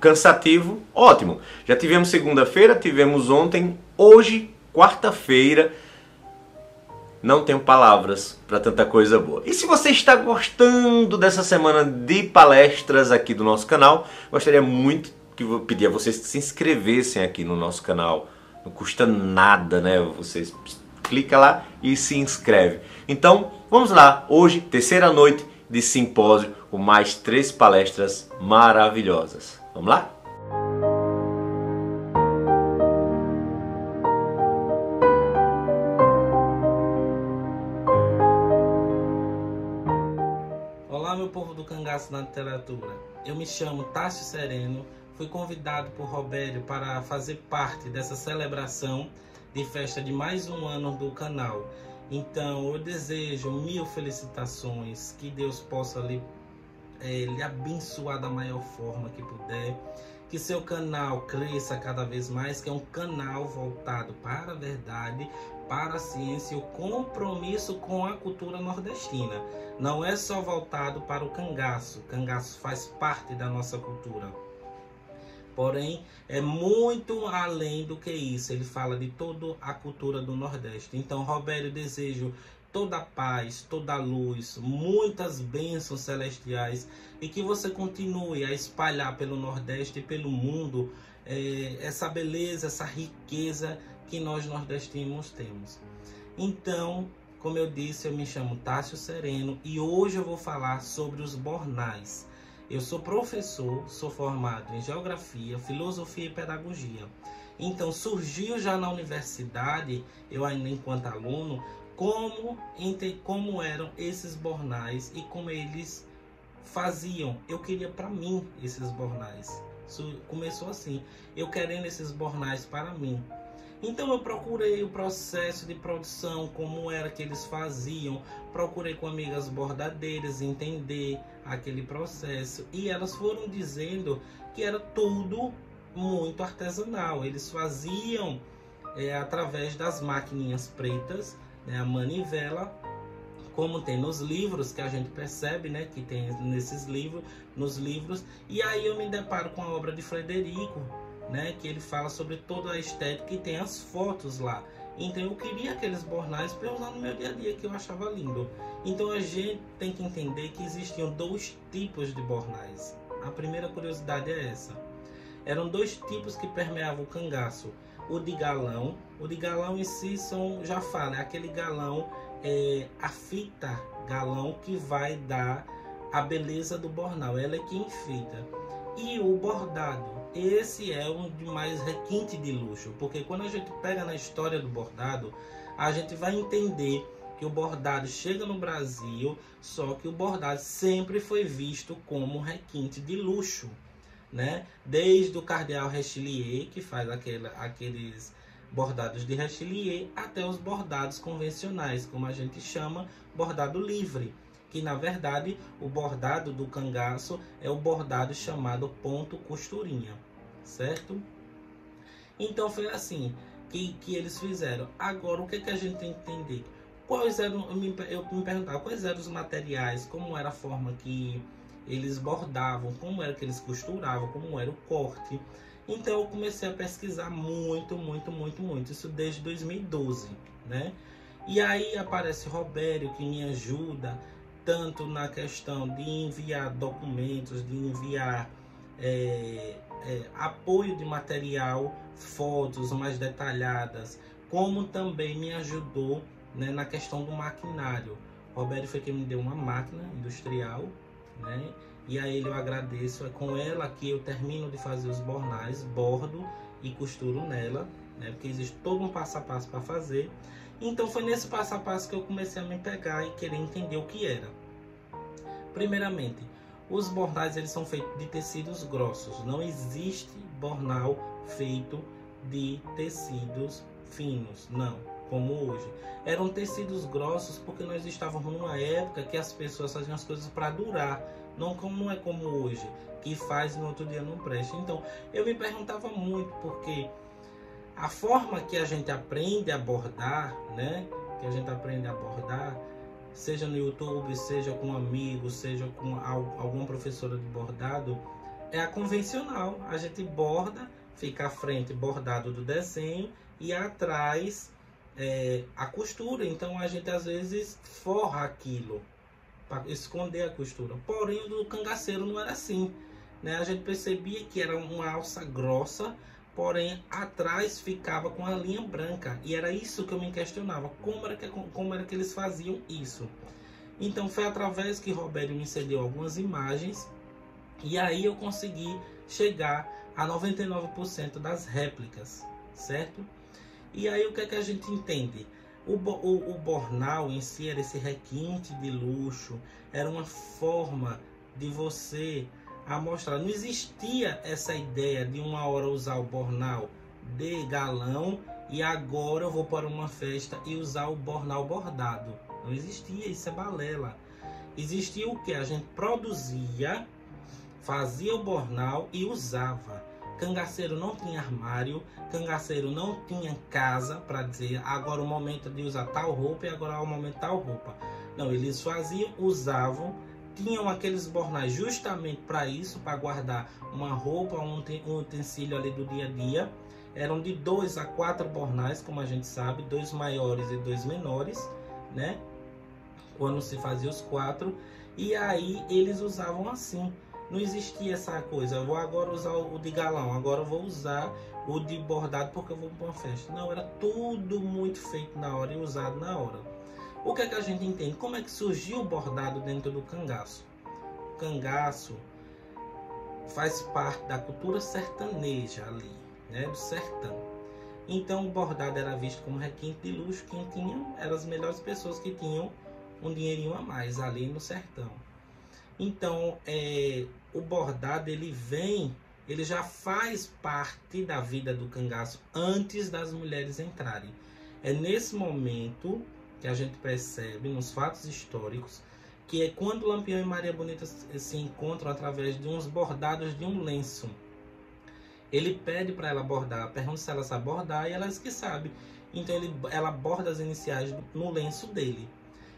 Cansativo, ótimo. Já tivemos segunda-feira, tivemos ontem, hoje, quarta-feira. Não tenho palavras para tanta coisa boa. E se você está gostando dessa semana de palestras aqui do nosso canal, gostaria muito que eu pedir a vocês que se inscrevessem aqui no nosso canal. Não custa nada, né? Vocês clica lá e se inscreve. Então, vamos lá. Hoje, terceira noite de simpósio com mais três palestras maravilhosas. Vamos lá? Olá, meu povo do cangaço na literatura. Eu me chamo Tássio Sereno, fui convidado por Robério para fazer parte dessa celebração de festa de mais um ano do canal. Então eu desejo mil felicitações, que Deus possa lhe, é, lhe abençoar da maior forma que puder, que seu canal cresça cada vez mais, que é um canal voltado para a verdade, para a ciência e o compromisso com a cultura nordestina. Não é só voltado para o cangaço, cangaço faz parte da nossa cultura. Porém, é muito além do que isso. Ele fala de toda a cultura do Nordeste. Então, Robério, desejo toda paz, toda luz, muitas bênçãos celestiais e que você continue a espalhar pelo Nordeste e pelo mundo é, essa beleza, essa riqueza que nós nordestinos temos. Então, como eu disse, eu me chamo Tássio Sereno e hoje eu vou falar sobre os bornais. Eu sou professor, sou formado em Geografia, Filosofia e Pedagogia. Então surgiu já na universidade, eu ainda enquanto aluno, como, como eram esses bornais e como eles faziam. Eu queria para mim esses bornais. Começou assim, eu querendo esses bornais para mim. Então eu procurei o processo de produção, como era que eles faziam, procurei com amigas bordadeiras entender aquele processo e elas foram dizendo que era tudo muito artesanal. Eles faziam é, através das maquininhas pretas, né, a manivela, como tem nos livros que a gente percebe, né, que tem nesses livros, nos livros. E aí eu me deparo com a obra de Frederico, né, que ele fala sobre toda a estética e tem as fotos lá. Então eu queria aqueles bornais para usar no meu dia a dia que eu achava lindo. Então a gente tem que entender que existiam dois tipos de bornais. A primeira curiosidade é essa. Eram dois tipos que permeavam o cangaço. O de galão, o de galão em si são, já fala, é aquele galão, é, a fita galão que vai dar a beleza do bornal, ela é que enfeita. E o bordado, esse é um de mais requinte de luxo, porque quando a gente pega na história do bordado, a gente vai entender que o bordado chega no Brasil, só que o bordado sempre foi visto como requinte de luxo, né? Desde o cardeal Richelieu, que faz aquele, aqueles bordados de Richelieu, até os bordados convencionais, como a gente chama, bordado livre que na verdade o bordado do cangaço é o bordado chamado ponto costurinha, certo? Então foi assim que, que eles fizeram. Agora o que, que a gente tem que entender? Quais eram, eu me, eu me perguntava quais eram os materiais, como era a forma que eles bordavam, como era que eles costuravam, como era o corte. Então eu comecei a pesquisar muito, muito, muito, muito. Isso desde 2012, né? E aí aparece Robério que me ajuda tanto na questão de enviar documentos, de enviar é, é, apoio de material, fotos mais detalhadas, como também me ajudou né, na questão do maquinário. Roberto foi quem me deu uma máquina industrial, né? E a ele eu agradeço. É com ela que eu termino de fazer os bornais, bordo e costuro nela, né? Porque existe todo um passo a passo para fazer. Então foi nesse passo a passo que eu comecei a me pegar e querer entender o que era. Primeiramente, os bornais eles são feitos de tecidos grossos. Não existe bornal feito de tecidos finos, não, como hoje. Eram tecidos grossos porque nós estávamos numa época que as pessoas faziam as coisas para durar, não como não é como hoje, que faz no outro dia não presta. Então, eu me perguntava muito porque a forma que a gente aprende a bordar, né? Que a gente aprende a bordar, seja no YouTube, seja com amigos, seja com alguma professora de bordado, é a convencional. A gente borda, fica à frente bordado do desenho e atrás é, a costura. Então a gente às vezes forra aquilo para esconder a costura. Porém, o do cangaceiro não era assim. Né? A gente percebia que era uma alça grossa, porém atrás ficava com a linha branca. E era isso que eu me questionava. Como era que, como era que eles faziam isso? Então foi através que Roberto me cedeu algumas imagens e aí eu consegui chegar a 99% das réplicas, certo? E aí o que é que a gente entende? O, o, o bornal em si era esse requinte de luxo, era uma forma de você mostrar. Não existia essa ideia de uma hora usar o bornal de galão e agora eu vou para uma festa e usar o bornal bordado. Não existia, isso é balela. Existia o que? A gente produzia, fazia o bornal e usava. Cangaceiro não tinha armário, cangaceiro não tinha casa para dizer agora o momento de usar tal roupa e agora é o momento de tal roupa. Não, eles faziam, usavam, tinham aqueles bornais justamente para isso, para guardar uma roupa, um, um utensílio ali do dia a dia. Eram de dois a quatro bornais, como a gente sabe, dois maiores e dois menores, né? Quando se fazia os quatro, e aí eles usavam assim. Não existia essa coisa, eu vou agora usar o de galão, agora eu vou usar o de bordado porque eu vou para uma festa. Não, era tudo muito feito na hora e usado na hora. O que é que a gente entende? Como é que surgiu o bordado dentro do cangaço? O cangaço faz parte da cultura sertaneja ali, né, do sertão. Então o bordado era visto como requinte de luxo, quem tinha eram as melhores pessoas que tinham um dinheirinho a mais ali no sertão. Então, é, o bordado ele vem, ele já faz parte da vida do cangaço antes das mulheres entrarem. É nesse momento que a gente percebe nos fatos históricos que é quando Lampião e Maria Bonita se encontram através de uns bordados de um lenço. Ele pede para ela bordar, pergunta se ela sabe bordar e ela diz que sabe. Então ele, ela borda as iniciais no lenço dele.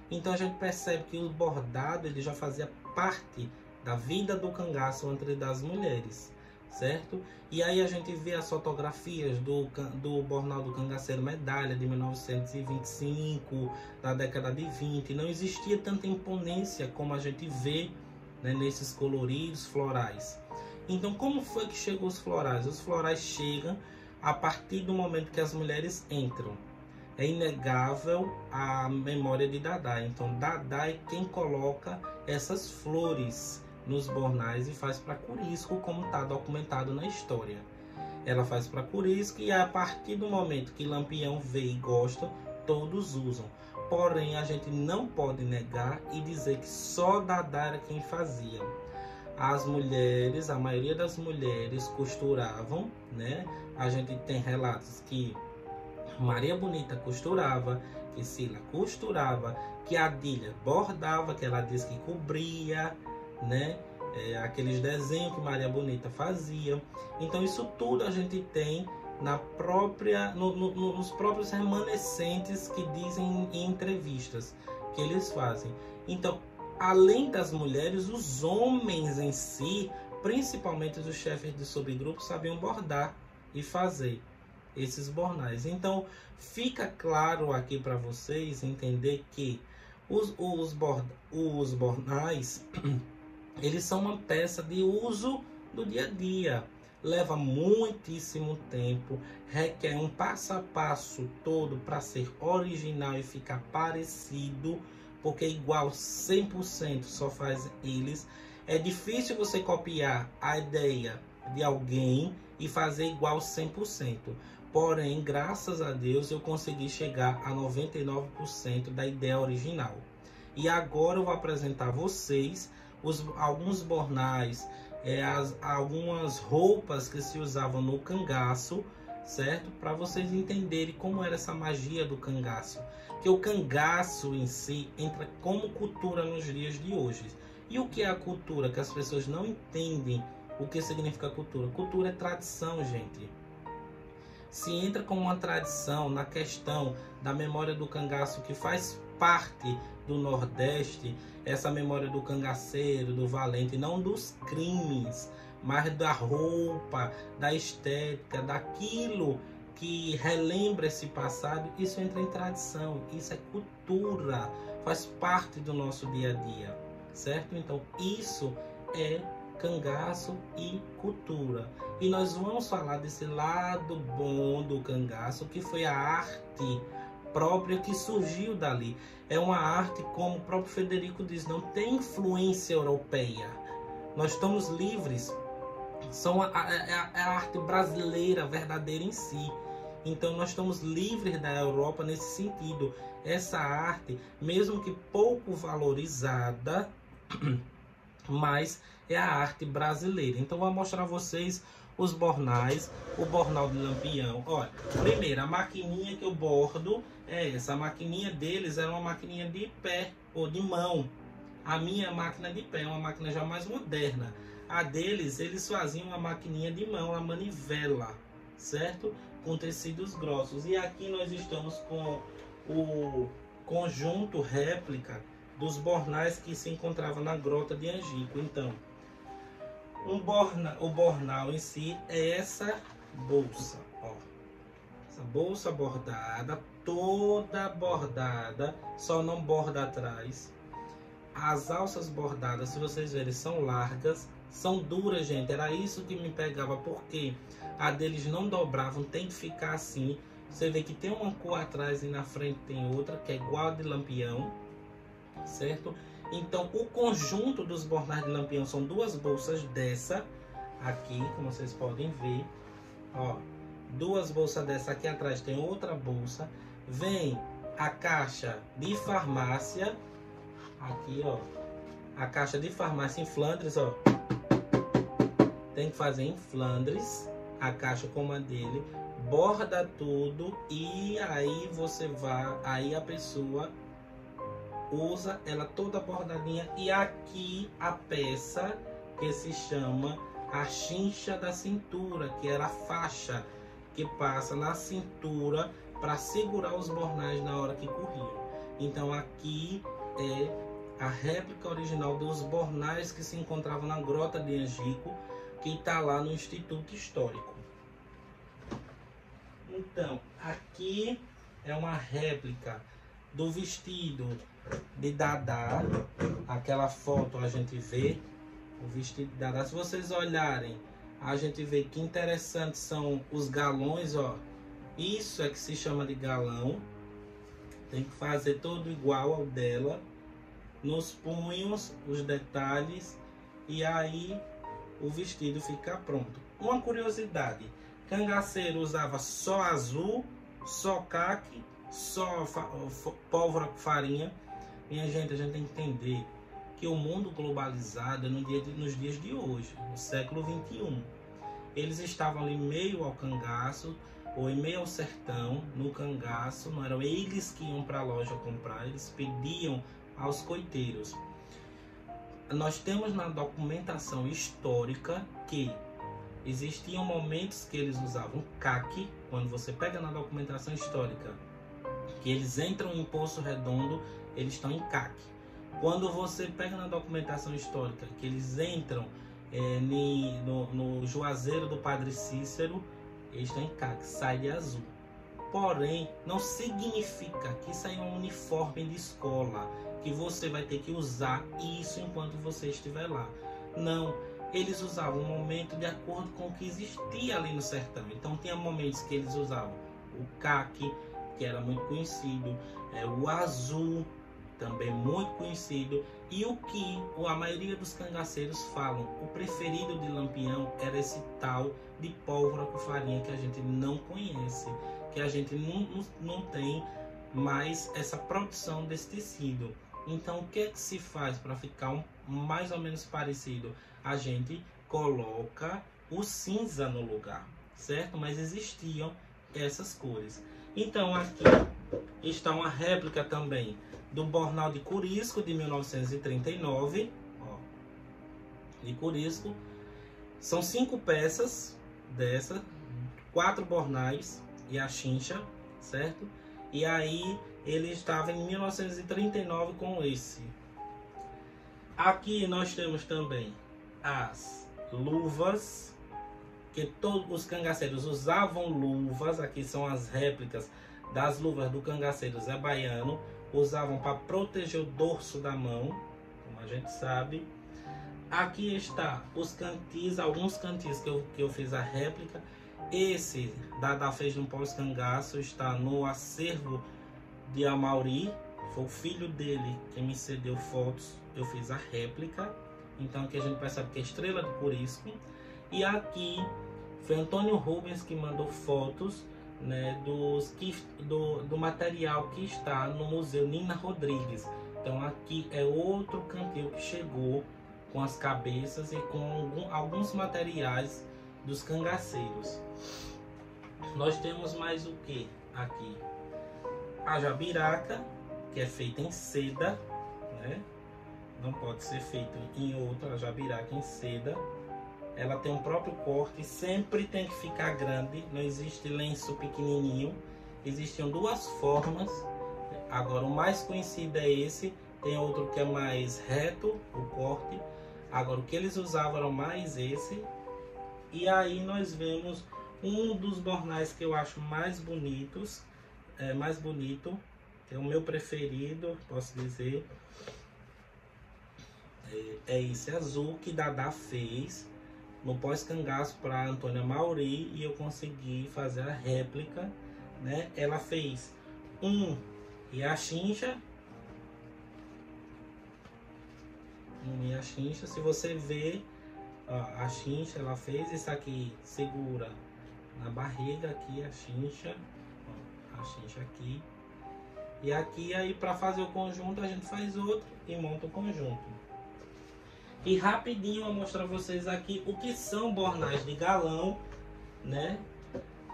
Então a gente percebe que o bordado ele já fazia parte da vida do cangaço entre das mulheres, certo? E aí a gente vê as fotografias do, do Bornal do Cangaceiro Medalha de 1925, da década de 20. Não existia tanta imponência como a gente vê né, nesses coloridos florais. Então, como foi que chegou os florais? Os florais chegam a partir do momento que as mulheres entram. É inegável a memória de Dadá. Então, Dadá é quem coloca essas flores nos bornais e faz para Curisco, como está documentado na história. Ela faz para Curisco e a partir do momento que Lampião vê e gosta, todos usam. Porém, a gente não pode negar e dizer que só Dadá era quem fazia. As mulheres, a maioria das mulheres costuravam, né? A gente tem relatos que Maria Bonita costurava, que Sila costurava, que Adília bordava, que ela diz que cobria, né? É, aqueles desenhos que Maria Bonita fazia. Então isso tudo a gente tem na própria, no, no, nos próprios remanescentes que dizem em entrevistas que eles fazem. Então, além das mulheres, os homens em si, principalmente os chefes de subgrupos, sabiam bordar e fazer esses bornais. Então, fica claro aqui para vocês entender que os, os, os bornais eles são uma peça de uso do dia a dia. Leva muitíssimo tempo, requer um passo a passo todo para ser original e ficar parecido, porque igual 100% só faz eles. É difícil você copiar a ideia de alguém e fazer igual 100%. Porém, graças a Deus, eu consegui chegar a 99% da ideia original. E agora eu vou apresentar a vocês os, alguns bornais, é, as, algumas roupas que se usavam no cangaço, certo? Para vocês entenderem como era essa magia do cangaço. Que o cangaço em si entra como cultura nos dias de hoje. E o que é a cultura? Que as pessoas não entendem o que significa cultura. Cultura é tradição, gente. Se entra como uma tradição na questão da memória do cangaço que faz parte do Nordeste essa memória do cangaceiro, do valente, não dos crimes, mas da roupa, da estética, daquilo que relembra esse passado, isso entra em tradição, isso é cultura, faz parte do nosso dia a dia, certo? Então, isso é cangaço e cultura. E nós vamos falar desse lado bom do cangaço, que foi a arte própria que surgiu dali. É uma arte, como o próprio Federico diz, não tem influência europeia. Nós estamos livres. São a, a, a arte brasileira verdadeira em si. Então nós estamos livres da Europa nesse sentido. Essa arte, mesmo que pouco valorizada, mas é a arte brasileira. Então vou mostrar a vocês os bornais, o bornal de lampião. Olha, primeiro a maquininha que eu bordo é essa. A maquininha deles era uma maquininha de pé ou de mão. A minha máquina de pé é uma máquina já mais moderna. A deles, eles faziam uma maquininha de mão, a manivela, certo? Com tecidos grossos. E aqui nós estamos com o conjunto réplica dos bornais que se encontravam na grota de Angico. Então, um borna, o bornal em si é essa bolsa, ó. Essa bolsa bordada, toda bordada, só não borda atrás. As alças bordadas, se vocês verem, são largas, são duras, gente. Era isso que me pegava, porque a deles não dobravam, tem que ficar assim. Você vê que tem uma cor atrás e na frente tem outra, que é igual de lampião, certo? Então, o conjunto dos bornais de lampião são duas bolsas dessa aqui, como vocês podem ver. Ó, duas bolsas dessa aqui atrás tem outra bolsa. Vem a caixa de farmácia. Aqui, ó. A caixa de farmácia em Flandres, ó. Tem que fazer em Flandres. A caixa como a dele. Borda tudo e aí você vai, aí a pessoa usa ela toda bordadinha e aqui a peça que se chama a chincha da cintura, que era a faixa que passa na cintura para segurar os bornais na hora que corriam. Então aqui é a réplica original dos bornais que se encontravam na Grota de Angico, que está lá no Instituto Histórico. Então, aqui é uma réplica do vestido de Dadá, aquela foto a gente vê o vestido de Dadá. Se vocês olharem, a gente vê que interessante são os galões, ó. Isso é que se chama de galão. Tem que fazer todo igual ao dela. Nos punhos, os detalhes e aí o vestido fica pronto. Uma curiosidade, cangaceiro usava só azul, só caque, só pólvora com farinha minha gente, a gente tem que entender que o mundo globalizado é no dia de, nos dias de hoje, no século 21. Eles estavam ali meio ao cangaço, ou em meio ao sertão, no cangaço, não eram eles que iam para a loja comprar, eles pediam aos coiteiros. Nós temos na documentação histórica que existiam momentos que eles usavam caque, quando você pega na documentação histórica, que eles entram em Poço Redondo eles estão em CAC. Quando você pega na documentação histórica que eles entram é, no, no Juazeiro do Padre Cícero, eles estão em CAC, sai de azul. Porém, não significa que isso é um uniforme de escola, que você vai ter que usar isso enquanto você estiver lá. Não, eles usavam o momento de acordo com o que existia ali no sertão. Então, tinha momentos que eles usavam o CAC, que era muito conhecido, é, o azul, também muito conhecido, e o que a maioria dos cangaceiros falam, o preferido de Lampião era esse tal de pólvora com farinha que a gente não conhece, que a gente não, não, tem mais essa produção desse tecido. Então, o que é que se faz para ficar um, mais ou menos parecido? A gente coloca o cinza no lugar, certo? Mas existiam essas cores. Então, aqui está uma réplica também do Bornal de Curisco de 1939, ó, de Curisco. São cinco peças dessa, quatro bornais e a chincha, certo? E aí ele estava em 1939 com esse. Aqui nós temos também as luvas, que todos os cangaceiros usavam luvas, aqui são as réplicas das luvas do cangaceiro Zé Baiano, usavam para proteger o dorso da mão, como a gente sabe. Aqui está os cantis, alguns cantis que eu, que eu fiz a réplica. Esse Dada fez no pós-cangaço está no acervo de Amauri. Foi o filho dele que me cedeu fotos. Eu fiz a réplica. Então aqui a gente percebe que é estrela do Curisco. E aqui foi Antônio Rubens que mandou fotos né, dos, que, do, do material que está no Museu Nina Rodrigues. Então aqui é outro canteiro que chegou com as cabeças e com algum, alguns materiais dos cangaceiros. Nós temos mais o que aqui? A jabiraca, que é feita em seda, né? Não pode ser feito em outra, a jabiraca em seda. Ela tem um próprio corte, sempre tem que ficar grande, não existe lenço pequenininho. Existiam duas formas, agora o mais conhecido é esse, tem outro que é mais reto, o corte. Agora o que eles usavam era mais esse. E aí nós vemos um dos bornais que eu acho mais bonitos, é, mais bonito, é o meu preferido, posso dizer. É, é esse azul que Dada fez no pós-cangaço para Antônia Mauri e eu consegui fazer a réplica, né? Ela fez um e a chincha, um e a chincha. Se você ver ó, a chincha, ela fez isso aqui segura na barriga aqui a chincha, ó, a chincha aqui. E aqui aí para fazer o conjunto a gente faz outro e monta o conjunto. E rapidinho eu mostrar vocês aqui o que são bornais de galão, né?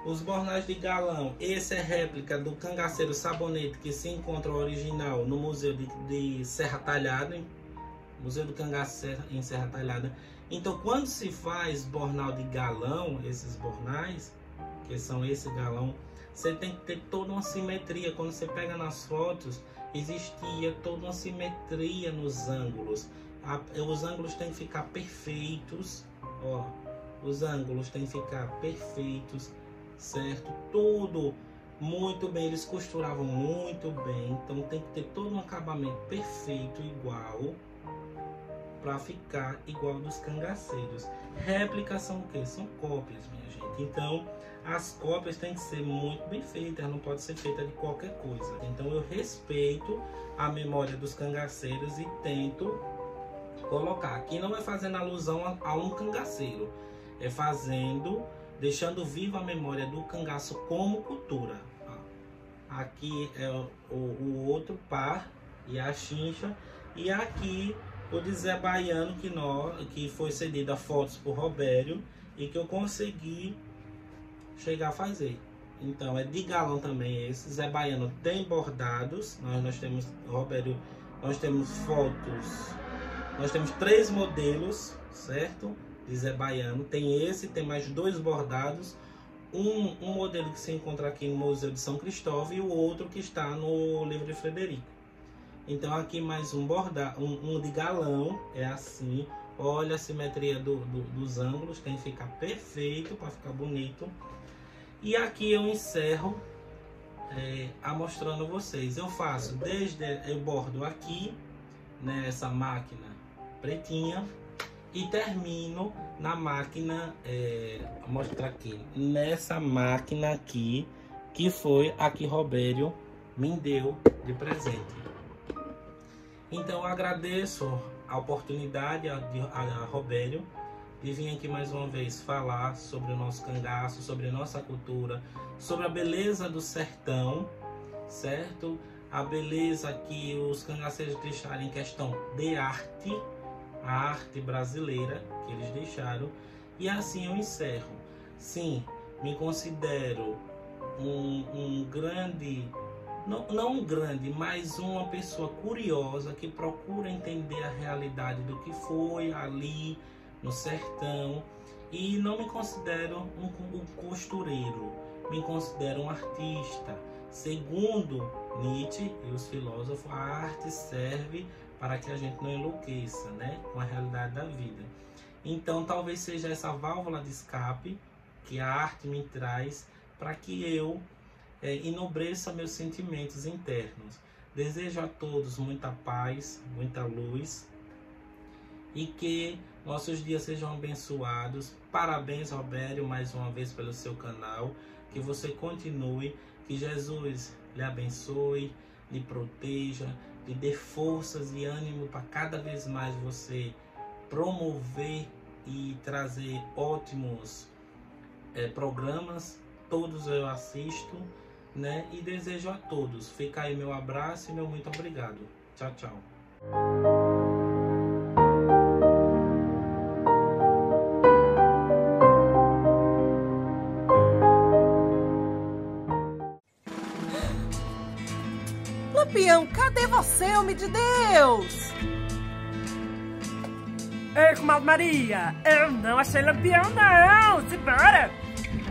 Os bornais de galão, esse é réplica do cangaceiro sabonete que se encontra original no Museu de, de Serra Talhada, Museu do Cangaceiro em Serra Talhada. Então, quando se faz bornal de galão, esses bornais, que são esse galão, você tem que ter toda uma simetria. Quando você pega nas fotos, existia toda uma simetria nos ângulos a, os ângulos têm que ficar perfeitos, ó, os ângulos têm que ficar perfeitos, certo? Tudo muito bem, eles costuravam muito bem, então tem que ter todo um acabamento perfeito, igual, para ficar igual dos cangaceiros. Réplicas são o que? São cópias, minha gente. Então, as cópias têm que ser muito bem feitas, não pode ser feita de qualquer coisa. Então, eu respeito a memória dos cangaceiros e tento colocar. Aqui não é fazendo alusão a, um cangaceiro, é fazendo, deixando viva a memória do cangaço como cultura. Aqui é o, o, outro par e a chincha, e aqui o de Zé Baiano, que, nós, que foi cedido a fotos por Robério e que eu consegui chegar a fazer. Então é de galão também esse. Zé Baiano tem bordados. Nós, nós temos, Robério, nós temos fotos nós temos três modelos, certo? De Zé Baiano. Tem esse, tem mais dois bordados. Um, um modelo que se encontra aqui no Museu de São Cristóvão e o outro que está no livro de Frederico. Então aqui mais um bordado, um, um de galão, é assim. Olha a simetria do, do, dos ângulos, tem que ficar perfeito para ficar bonito. E aqui eu encerro é, a mostrando vocês. Eu faço desde, eu bordo aqui, nessa máquina pretinha e termino na máquina, é, vou mostrar aqui, nessa máquina aqui, que foi a que Robério me deu de presente. Então eu agradeço a oportunidade a, a, a Robério de vir aqui mais uma vez falar sobre o nosso cangaço, sobre a nossa cultura, sobre a beleza do sertão, certo? A beleza que os cangaceiros deixaram em questão de arte, a arte brasileira que eles deixaram. E assim eu encerro. Sim, me considero um, um grande, não, não um grande, mas uma pessoa curiosa que procura entender a realidade do que foi ali no sertão. E não me considero um, um costureiro, me considero um artista. Segundo Nietzsche e os filósofos, a arte serve para que a gente não enlouqueça né, com a realidade da vida. Então talvez seja essa válvula de escape que a arte me traz para que eu é, enobreça meus sentimentos internos. Desejo a todos muita paz, muita luz e que nossos dias sejam abençoados. Parabéns, Robério, mais uma vez pelo seu canal. Que você continue, que Jesus lhe abençoe, lhe proteja, lhe dê forças e ânimo para cada vez mais você promover e trazer ótimos é, programas. Todos eu assisto, né? E desejo a todos. Fica aí meu abraço e meu muito obrigado. Tchau, tchau. Cadê você, homem de Deus? Ei, comadre Maria, eu não achei Lampião, não. Simbora!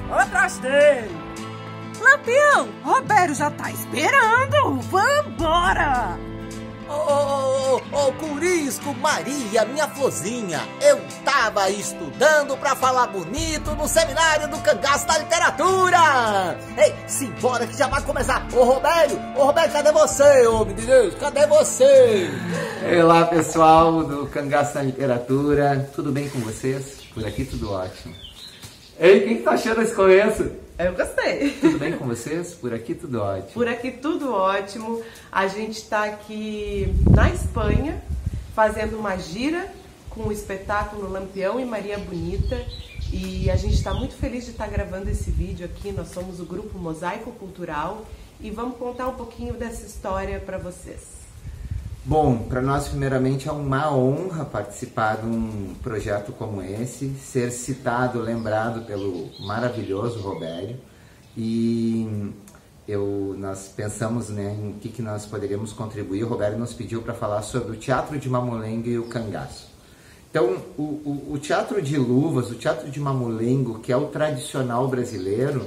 Atrás dele. Lampião, Roberto já tá esperando. Vambora! Ô, ô, ô, Curisco, Maria, minha florzinha, eu tava estudando pra falar bonito no seminário do Cangaço da Literatura! Ei, simbora que já vai começar! Ô, Roberto, ô, Roberto, cadê você, homem de Deus? Cadê você? Olá, pessoal do Cangaço da Literatura, tudo bem com vocês? Por aqui tudo ótimo. Ei, quem tá achando esse começo? Eu gostei. Tudo bem com vocês? Por aqui tudo ótimo. Por aqui tudo ótimo. A gente está aqui na Espanha fazendo uma gira com o espetáculo Lampião e Maria Bonita. E a gente está muito feliz de estar tá gravando esse vídeo aqui. Nós somos o grupo Mosaico Cultural e vamos contar um pouquinho dessa história para vocês. Bom, para nós, primeiramente, é uma honra participar de um projeto como esse, ser citado, lembrado pelo maravilhoso Robério. E eu, nós pensamos né, em que, que nós poderíamos contribuir. O Robério nos pediu para falar sobre o teatro de Mamulengo e o cangaço. Então, o, o, o, teatro de luvas, o teatro de mamulengo, que é o tradicional brasileiro,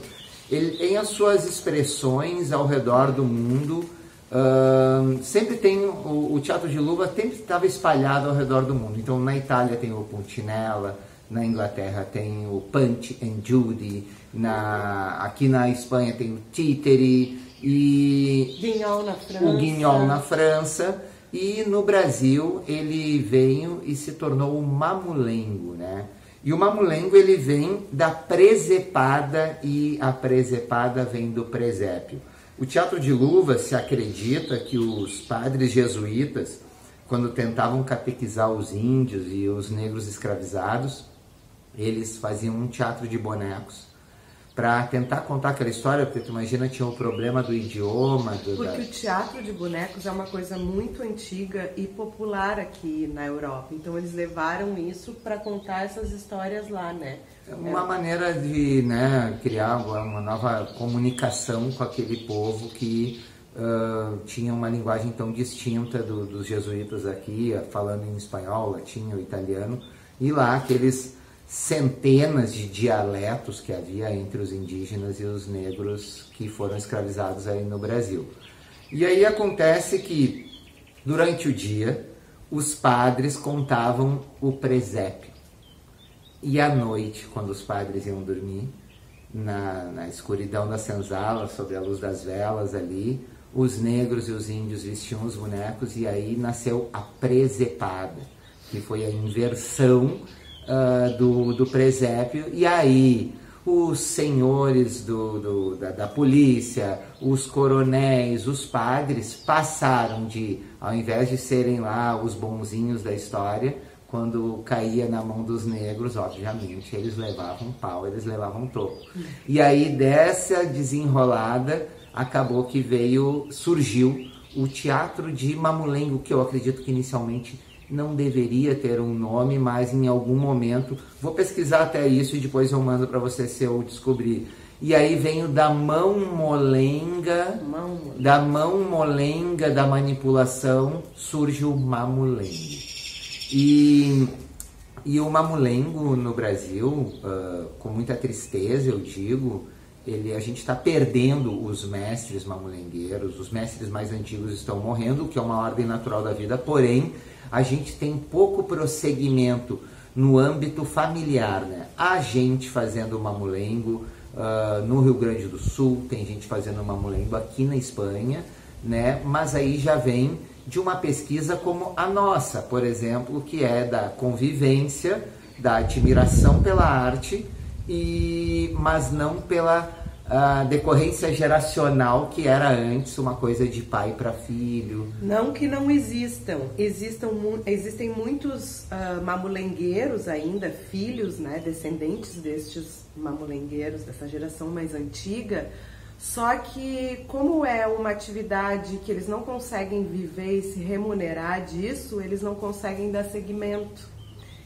ele tem as suas expressões ao redor do mundo Uh, sempre tem o, o, teatro de luva sempre estava espalhado ao redor do mundo. Então na Itália tem o Puntinella, na Inglaterra tem o Punch and Judy, na, aqui na Espanha tem o Títere e Guignol na França. o Guignol na França e no Brasil ele veio e se tornou o mamulengo, né? E o mamulengo ele vem da presepada e a presepada vem do presépio. O teatro de luvas se acredita que os padres jesuítas, quando tentavam catequizar os índios e os negros escravizados, eles faziam um teatro de bonecos para tentar contar aquela história, porque tu imagina tinha o problema do idioma. Do, porque da... o teatro de bonecos é uma coisa muito antiga e popular aqui na Europa. Então eles levaram isso para contar essas histórias lá, né? Uma maneira de né, criar uma nova comunicação com aquele povo que uh, tinha uma linguagem tão distinta do, dos jesuítas aqui, falando em espanhol, latim ou italiano, e lá aqueles centenas de dialetos que havia entre os indígenas e os negros que foram escravizados aí no Brasil. E aí acontece que durante o dia os padres contavam o presépio e à noite, quando os padres iam dormir, na, na escuridão da senzala, sob a luz das velas ali, os negros e os índios vestiam os bonecos e aí nasceu a presepada, que foi a inversão uh, do, do presépio. E aí os senhores do, do da, da, polícia, os coronéis, os padres passaram de, ao invés de serem lá os bonzinhos da história, quando caía na mão dos negros, obviamente, eles levavam pau, eles levavam toco. E aí dessa desenrolada acabou que veio, surgiu o teatro de Mamulengo, que eu acredito que inicialmente não deveria ter um nome, mas em algum momento, vou pesquisar até isso e depois eu mando para você se eu descobrir. E aí vem o da mão molenga, mão. da mão molenga da manipulação, surge o mamulengo. E, e o mamulengo no Brasil, uh, com muita tristeza eu digo, ele, a gente está perdendo os mestres mamulengueiros, os mestres mais antigos estão morrendo, o que é uma ordem natural da vida, porém a gente tem pouco prosseguimento no âmbito familiar, né? Há gente fazendo mamulengo uh, no Rio Grande do Sul, tem gente fazendo mamulengo aqui na Espanha, né? Mas aí já vem de uma pesquisa como a nossa, por exemplo, que é da convivência, da admiração pela arte, e mas não pela a decorrência geracional que era antes uma coisa de pai para filho. Não que não existam, existam existem muitos uh, mamulengueiros ainda, filhos, né, descendentes destes mamulengueiros dessa geração mais antiga. Só que como é uma atividade que eles não conseguem viver e se remunerar disso, eles não conseguem dar seguimento.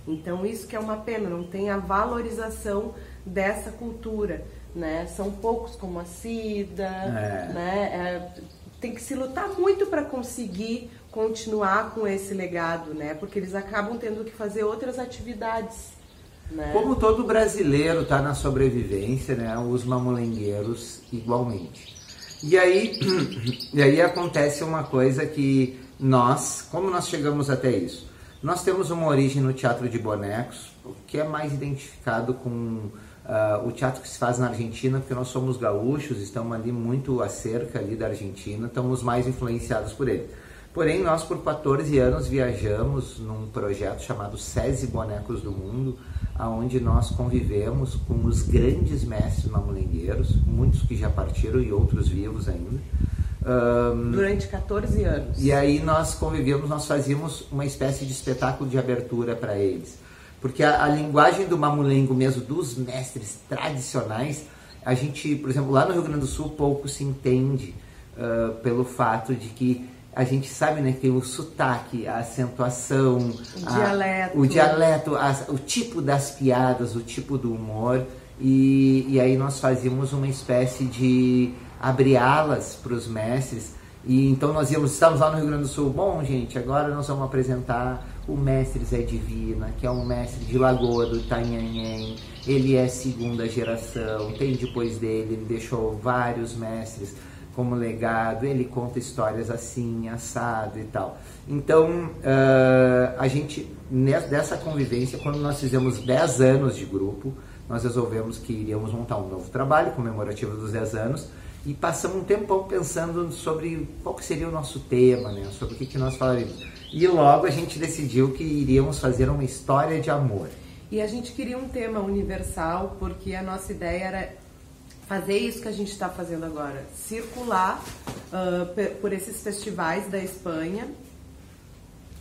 Então isso que é uma pena, não tem a valorização dessa cultura né? São poucos como a Cida, é. né? É, tem que se lutar muito para conseguir continuar com esse legado, né? Porque eles acabam tendo que fazer outras atividades. Né? Como todo brasileiro está na sobrevivência, né? Os mamulengueiros igualmente. E aí, e aí acontece uma coisa que nós, como nós chegamos até isso? Nós temos uma origem no teatro de bonecos, que é mais identificado com Uh, o teatro que se faz na Argentina, porque nós somos gaúchos, estamos ali muito acerca ali da Argentina, estamos mais influenciados por ele. Porém, nós por 14 anos viajamos num projeto chamado SESI Bonecos do Mundo, aonde nós convivemos com os grandes mestres mamulengueiros, muitos que já partiram e outros vivos ainda. Um, Durante 14 anos. E aí nós convivíamos, nós fazíamos uma espécie de espetáculo de abertura para eles. Porque a, a, linguagem do mamulengo mesmo, dos mestres tradicionais, a gente, por exemplo, lá no Rio Grande do Sul pouco se entende uh, pelo fato de que a gente sabe né, que tem o sotaque, a acentuação, o a, dialeto, o, dialeto a, o tipo das piadas, o tipo do humor. E, e aí nós fazíamos uma espécie de abrir alas para os mestres. E então nós íamos, estávamos lá no Rio Grande do Sul, bom gente, agora nós vamos apresentar o mestre Zé Divina, que é um mestre de Lagoa do Itanhanhém, ele é segunda geração, tem depois dele, ele deixou vários mestres como legado, ele conta histórias assim, assado e tal. Então, uh, a gente, dessa convivência, quando nós fizemos 10 anos de grupo, nós resolvemos que iríamos montar um novo trabalho comemorativo dos 10 anos e passamos um tempão pensando sobre qual seria o nosso tema, né? sobre o que, que nós falaríamos. E logo a gente decidiu que iríamos fazer uma história de amor. E a gente queria um tema universal, porque a nossa ideia era fazer isso que a gente está fazendo agora, circular uh, por esses festivais da Espanha,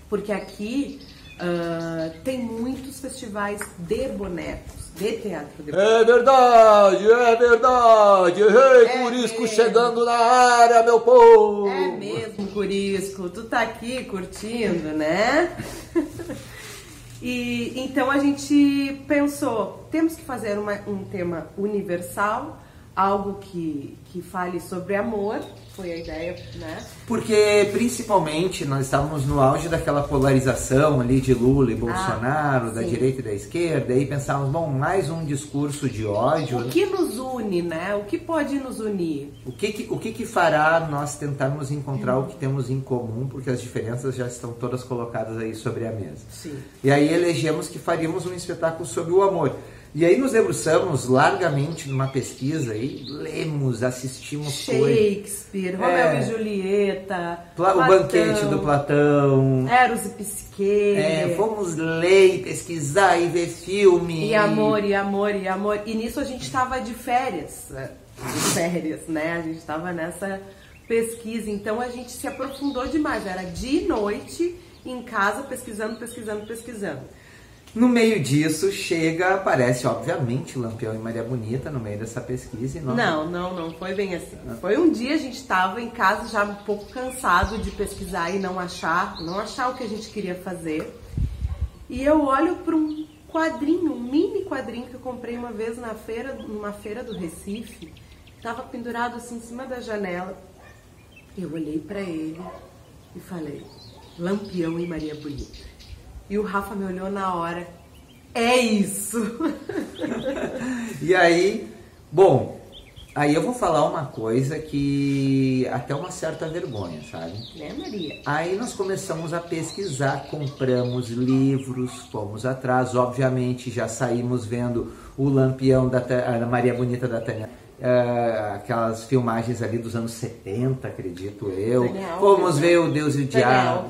porque aqui uh, tem muitos festivais de bonecos de teatro de É verdade, é verdade. Ei, é Curisco mesmo. chegando na área, meu povo. É mesmo, Curisco. Tu tá aqui curtindo, né? e então a gente pensou, temos que fazer uma, um tema universal algo que, que fale sobre amor, foi a ideia, né? Porque principalmente nós estávamos no auge daquela polarização ali de Lula e ah, Bolsonaro, ah, da direita e da esquerda, e pensávamos, bom, mais um discurso de ódio. O que nos une, né? O que pode nos unir? O que, que o que, que fará nós tentarmos encontrar hum. o que temos em comum, porque as diferenças já estão todas colocadas aí sobre a mesa. Sim. E aí elegemos que faríamos um espetáculo sobre o amor. E aí nos debruçamos largamente numa pesquisa e lemos, assistimos Shakespeare, Romeu é, e Julieta, Pla o banquete do Platão, Eros e Psique. É, fomos ler, pesquisar e ver filme. E amor, e amor, e amor. E nisso a gente estava de férias, né? de férias, né? A gente estava nessa pesquisa, então a gente se aprofundou demais. Era de noite em casa pesquisando, pesquisando, pesquisando. No meio disso, chega, aparece, obviamente, Lampião e Maria Bonita no meio dessa pesquisa. Não, não, não, não foi bem assim. Foi um dia a gente estava em casa já um pouco cansado de pesquisar e não achar, não achar o que a gente queria fazer. E eu olho para um quadrinho, um mini quadrinho que eu comprei uma vez na feira, numa feira do Recife, estava pendurado assim em cima da janela. Eu olhei para ele e falei: Lampião e Maria Bonita. E o Rafa me olhou na hora. É isso! e aí, bom, Aí eu vou falar uma coisa que até uma certa vergonha, sabe? Né, Maria? Aí nós começamos a pesquisar, compramos livros, fomos atrás, obviamente já saímos vendo o Lampião da, Maria Bonita da Tânia. Uh, aquelas filmagens ali dos anos 70, acredito eu. Alves, Fomos né? ver o Deus e o Diabo.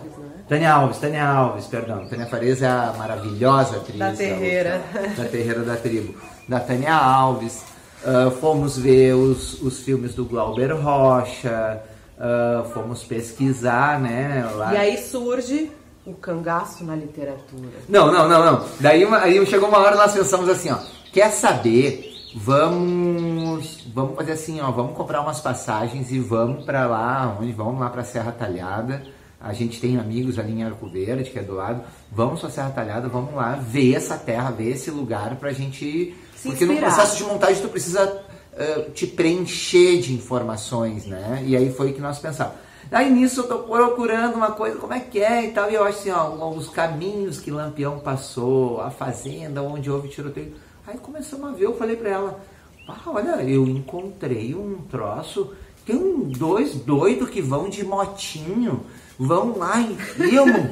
Tânia Alves, Tânia Alves, perdão. Tânia Farias é a maravilhosa atriz. Da Terreira. Da Terreira da Tribo. Da Tânia Alves. Ah, fomos ver os, os filmes do Glauber Rocha. ah, fomos pesquisar, né? Lá. E aí surge o cangaço na literatura. Não, não, não, não. Daí uma- aí chegou uma hora nós pensamos assim, ó. Quer saber? Vamos, vamos fazer assim, ó. Vamos comprar umas passagens e vamos pra lá, onde? Vamos lá pra Serra Talhada. A gente tem amigos ali em Arco Verde, que é do lado. Vamos pra Serra Talhada, vamos lá ver essa terra, ver esse lugar pra gente. Se Porque no inspirar. processo de montagem tu precisa eh, te preencher de informações, né? E aí foi que nós pensamos. Aí nisso eu tô procurando uma coisa, como é que é e tal, e eu acho assim, ó, os caminhos que Lampião passou, a fazenda, onde houve tiroteio. Aí começamos a ver, eu falei pra ela, ah, olha, eu encontrei um troço, tem um, dois doidos que vão de motinho, vão lá e filmam,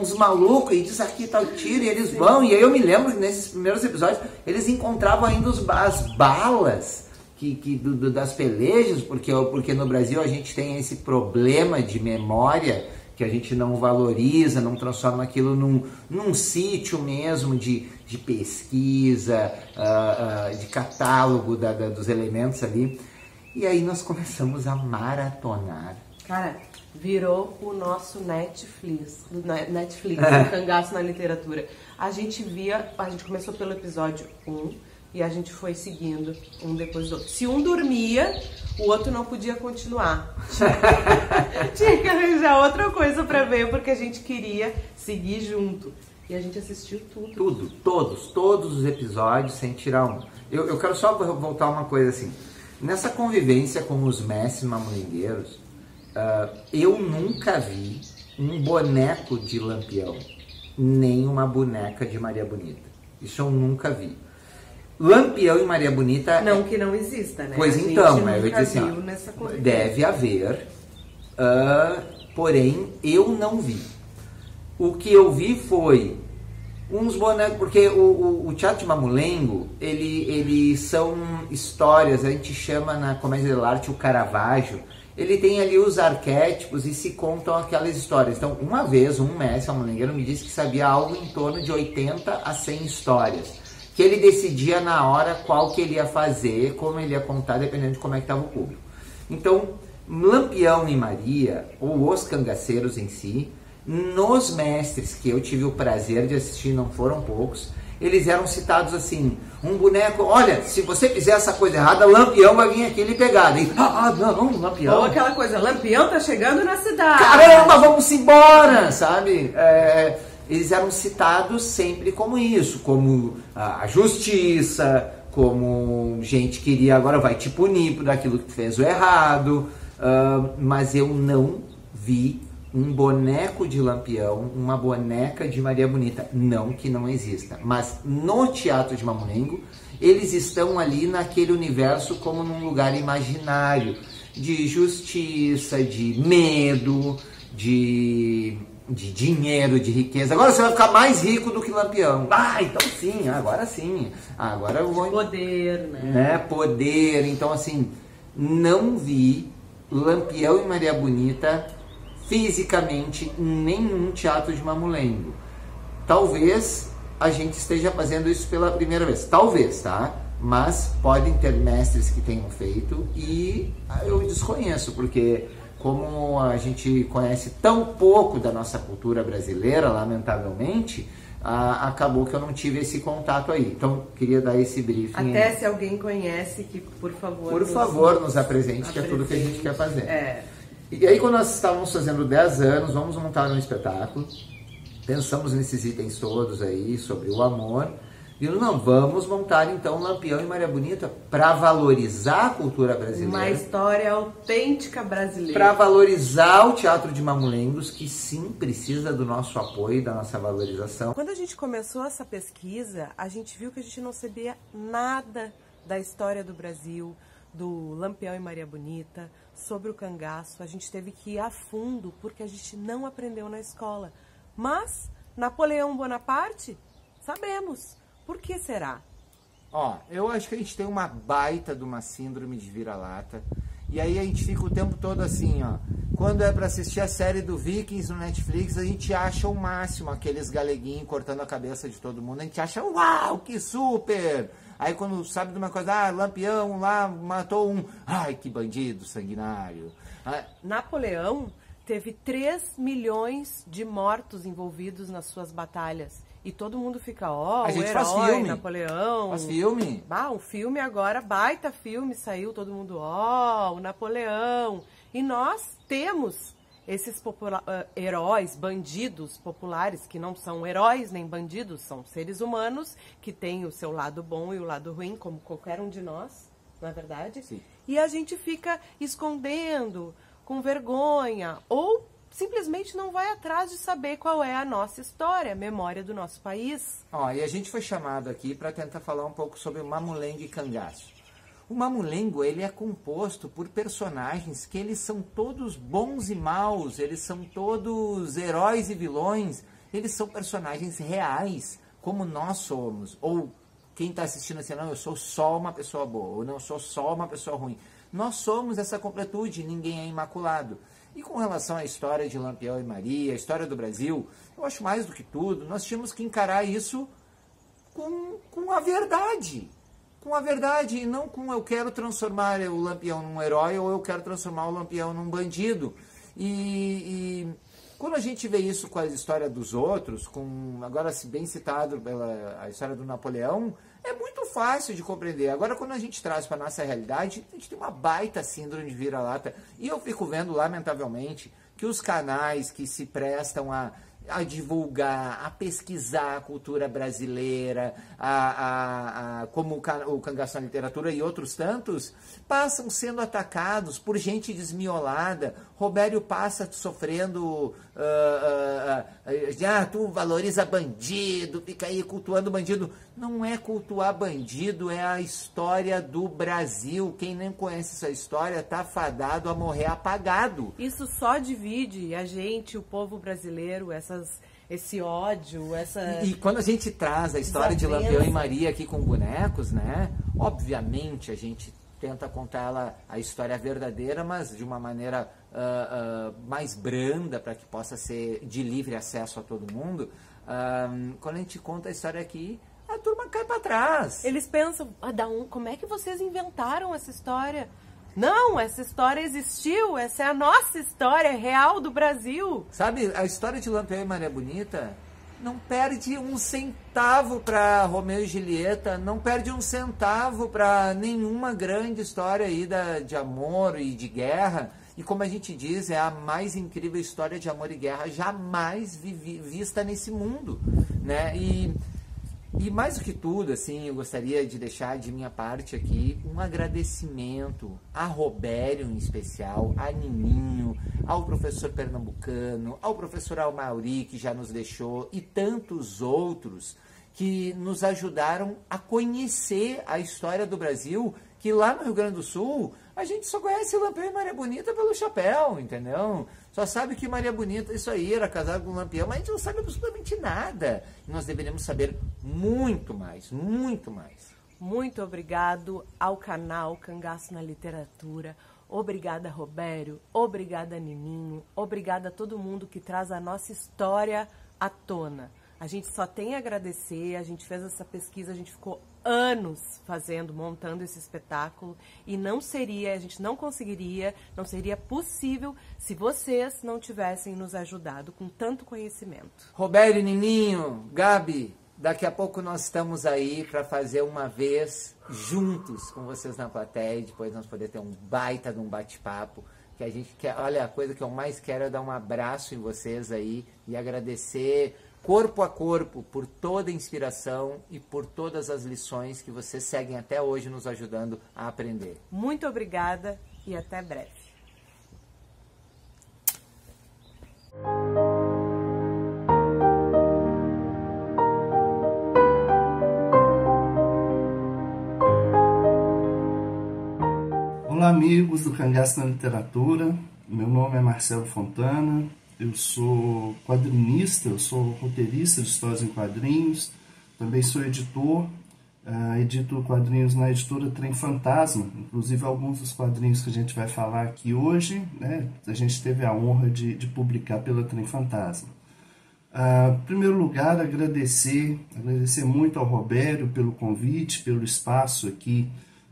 uns malucos, e diz aqui tal tiro, e eles vão, e aí eu me lembro nesses primeiros episódios, eles encontravam ainda os, as balas, que, que do- do- das pelejas, porque, porque no Brasil a gente tem esse problema de memória que a gente não valoriza, não transforma aquilo num, num sítio mesmo de, de pesquisa, ah, ah, de catálogo da- da- dos elementos ali. E aí nós começamos a maratonar. Cara, virou o nosso Netflix, Ne- Netflix, o cangaço na literatura. A gente via, a gente começou pelo episódio 1 e a gente foi seguindo um depois do outro. Se um dormia, o outro não podia continuar. Tinha que arranjar outra coisa pra ver, porque a gente queria seguir junto. E a gente assistiu tudo. Tudo, todos, todos os episódios, sem tirar um. Eu, eu quero só voltar uma coisa assim. Nessa convivência com os mestres mamulingueiros, ah, eu nunca vi um boneco de Lampião, nem uma boneca de Maria Bonita. Isso eu nunca vi. Lampião e Maria Bonita Não que não exista, né? Pois então, eu nunca assim, ó, nessa convivência. deve haver, ah, porém eu não vi. O que eu vi foi uns bonecos, porque o, o, o teatro de Mamulengo, ele, ele são histórias, a gente chama na comédia dell'arte o Caravaggio, ele tem ali os arquétipos e se contam aquelas histórias. Então, uma vez, um mestre mamulengueiro me disse que sabia algo em torno de 80 a 100 histórias que ele decidia na hora qual que ele ia fazer, como ele ia contar, dependendo de como é que estava o público. Então, Lampião e Maria, ou os cangaceiros em si, nos mestres que eu tive o prazer de assistir, não foram poucos, eles eram citados assim, um boneco, olha, se você fizer essa coisa errada, Lampião vai vir aqui lhe pegar. E, ah, ah, não, Lampião. Ou aquela coisa, Lampião tá chegando na cidade. Caramba, vamos embora, sabe? É, eles eram citados sempre como isso, como a a justiça, como gente que iria agora vai te punir por aquilo que tu fez o errado, ah, mas eu não vi um boneco de Lampião, uma boneca de Maria Bonita. Não que não exista, mas no Teatro de Mamulengo, eles estão ali naquele universo como num lugar imaginário, de justiça, de medo, de, de dinheiro, de riqueza. Agora você vai ficar mais rico do que Lampião. Ah, então sim, agora sim. Agora eu vou Poder, né? né, poder. Então, assim, não vi Lampião e Maria Bonita fisicamente em nenhum teatro de Mamulengo. Talvez a gente esteja fazendo isso pela primeira vez. Talvez, tá? Mas podem ter mestres que tenham feito e eu desconheço, porque como a gente conhece tão pouco da nossa cultura brasileira, lamentavelmente, ah, acabou que eu não tive esse contato aí. Então, queria dar esse briefing. Até se alguém conhece, que por favor. Por nos- favor, nos apresente, que é tudo que a gente apresente. quer fazer. É. E aí, quando nós estávamos fazendo 10 anos, vamos montar um espetáculo. Pensamos nesses itens todos aí, sobre o amor. E não, vamos montar então Lampião e Maria Bonita para valorizar a cultura Uma brasileira. história autêntica brasileira. Para valorizar o teatro de Mamulengos, que sim precisa do nosso apoio, da nossa valorização. Quando a gente começou essa pesquisa, a gente viu que a gente não sabia nada da história do Brasil, do Lampião e Maria Bonita, sobre o cangaço. A gente teve que ir a fundo porque a gente não aprendeu na escola. Mas Napoleão Bonaparte, sabemos. Por que será? Ó, eu acho que a gente tem uma baita de uma síndrome de vira-lata. E aí a gente fica o tempo todo assim, ó. Quando é para assistir a série do Vikings no Netflix, a gente acha o máximo aqueles galeguinhos cortando a cabeça de todo mundo. A gente acha, uau, que super! Aí quando sabe de uma coisa, ah, Lampião lá matou um. Ai, que bandido sanguinário. Ah, Napoleão teve 3 milhões de mortos envolvidos nas suas batalhas. E todo mundo fica, ó, A o gente herói, faz filme. Napoleão. faz filme? Bah, um filme agora, baita filme, saiu todo mundo, ó, o Napoleão. E nós temos esses popula- ah, heróis, bandidos populares, que não são heróis nem bandidos, são seres humanos que têm o seu lado bom e o lado ruim, como qualquer um de nós, não é verdade? Sim. E a gente fica escondendo, com vergonha, ou simplesmente não vai atrás de saber qual é a nossa história, a memória do nosso país. Ó, e a gente foi chamado aqui para tentar falar um pouco sobre o Mamulengo e Cangaço. O Mamulengo, ele é composto por personagens que eles são todos bons e maus, eles são todos heróis e vilões, eles são personagens reais, como nós somos. Ou quem está assistindo assim, não, eu sou só uma pessoa boa, ou não, eu sou só uma pessoa ruim. Nós somos essa completude, ninguém é imaculado. E com relação à história de Lampião e Maria, a história do Brasil, eu acho mais do que tudo, nós tínhamos que encarar isso com, com a verdade. Com a verdade e não com eu quero transformar o Lampião num herói ou eu quero transformar o Lampião num bandido. E, e quando a gente vê isso com a história dos outros, com agora se bem citado pela a história do Napoleão, é muito fácil de compreender. Agora quando a gente traz para nossa realidade, a gente tem uma baita síndrome de vira-lata. E eu fico vendo lamentavelmente que os canais que se prestam a a divulgar, a pesquisar a cultura brasileira, a, a, a, como o, ca- o Cangaço na Literatura e outros tantos, passam sendo atacados por gente desmiolada. Robério passa sofrendo, ah, ah, ah, ah, tu valoriza bandido, fica aí cultuando bandido. Não é cultuar bandido, é a história do Brasil. Quem nem conhece essa história está fadado a morrer apagado. Isso só divide a gente, o povo brasileiro, essas, esse ódio, essa. E quando a gente traz a história de. Lampião e Maria aqui com bonecos, né? Obviamente a gente tenta contar ela, a história verdadeira, mas de uma maneira ah, ah, mais branda para que possa ser de livre acesso a todo mundo. Ah, quando a gente conta a história aqui, cai para trás. Eles pensam, ah, da um, como é que vocês inventaram essa história? Não, essa história existiu, essa é a nossa história real do Brasil. Sabe, a história de Lampião e Maria Bonita não perde um centavo para Romeu e Julieta, não perde um centavo para nenhuma grande história aí da, de amor e de guerra. E como a gente diz, é a mais incrível história de amor e guerra jamais vivi- vista nesse mundo, né? E e mais do que tudo, assim, eu gostaria de deixar de minha parte aqui um agradecimento a Robério em especial, a Nininho, ao professor Pernambucano, ao professor Almauri que já nos deixou e tantos outros que nos ajudaram a conhecer a história do Brasil, que lá no Rio Grande do Sul a gente só conhece Lampião e Maria Bonita pelo chapéu, entendeu? Só sabe que Maria Bonita, isso aí, era casada com Lampião, mas a gente não sabe absolutamente nada. E nós deveríamos saber muito mais, muito mais. Muito obrigado ao canal Cangaço na Literatura. Obrigada, Robério. Obrigada, Nininho. Obrigada a todo mundo que traz a nossa história à tona. A gente só tem a agradecer. A gente fez essa pesquisa, a gente ficou anos fazendo, montando esse espetáculo e não seria, a gente não conseguiria, não seria possível se vocês não tivessem nos ajudado com tanto conhecimento. Robério, Nininho, Gabi, daqui a pouco nós estamos aí para fazer uma vez juntos com vocês na plateia e depois nós poder ter um baita de um bate-papo. Que a gente quer, olha, a coisa que eu mais quero é dar um abraço em vocês aí e agradecer corpo a corpo por toda a inspiração e por todas as lições que vocês seguem até hoje nos ajudando a aprender. Muito obrigada e até breve. Olá, amigos do Cangaço na Literatura. Meu nome é Marcelo Fontana. Eu sou quadrinista, eu sou roteirista de histórias em quadrinhos. Também sou editor. Uh, edito quadrinhos na editora Trem Fantasma. Inclusive, alguns dos quadrinhos que a gente vai falar aqui hoje, né, a gente teve a honra de, de publicar pela Trem Fantasma. Uh, em primeiro lugar, agradecer, agradecer muito ao Robério pelo convite, pelo espaço aqui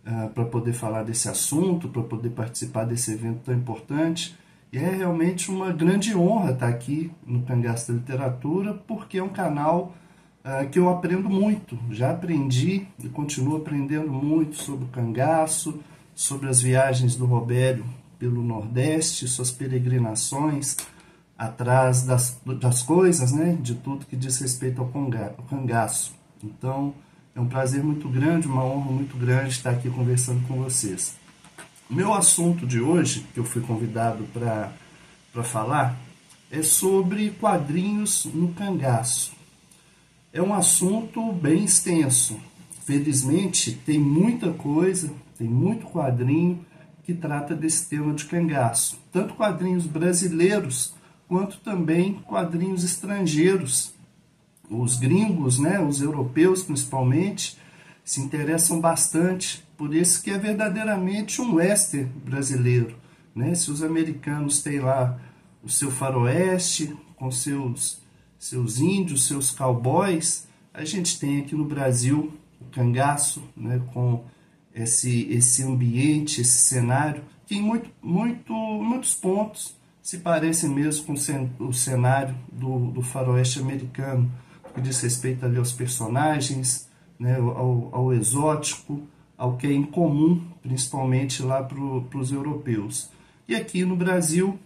uh, para poder falar desse assunto, para poder participar desse evento tão importante. E é realmente uma grande honra estar aqui no Cangaço da Literatura, porque é um canal uh, que eu aprendo muito. Já aprendi e continuo aprendendo muito sobre o cangaço, sobre as viagens do Robério pelo Nordeste, suas peregrinações atrás das, das coisas, né, de tudo que diz respeito ao cangaço. Então, é um prazer muito grande, uma honra muito grande estar aqui conversando com vocês. Meu assunto de hoje, que eu fui convidado para falar, é sobre quadrinhos no cangaço. É um assunto bem extenso. Felizmente, tem muita coisa, tem muito quadrinho que trata desse tema de cangaço. Tanto quadrinhos brasileiros, quanto também quadrinhos estrangeiros os gringos, né, os europeus principalmente, se interessam bastante por isso que é verdadeiramente um western brasileiro. Né? Se os americanos têm lá o seu faroeste com seus, seus índios, seus cowboys, a gente tem aqui no Brasil o cangaço né, com esse, esse ambiente, esse cenário, que em muito, muito, muitos pontos se parece mesmo com o cenário do, do faroeste americano que diz respeito ali aos personagens, né, ao, ao exótico, ao que é incomum, principalmente lá para os europeus. E aqui no Brasil,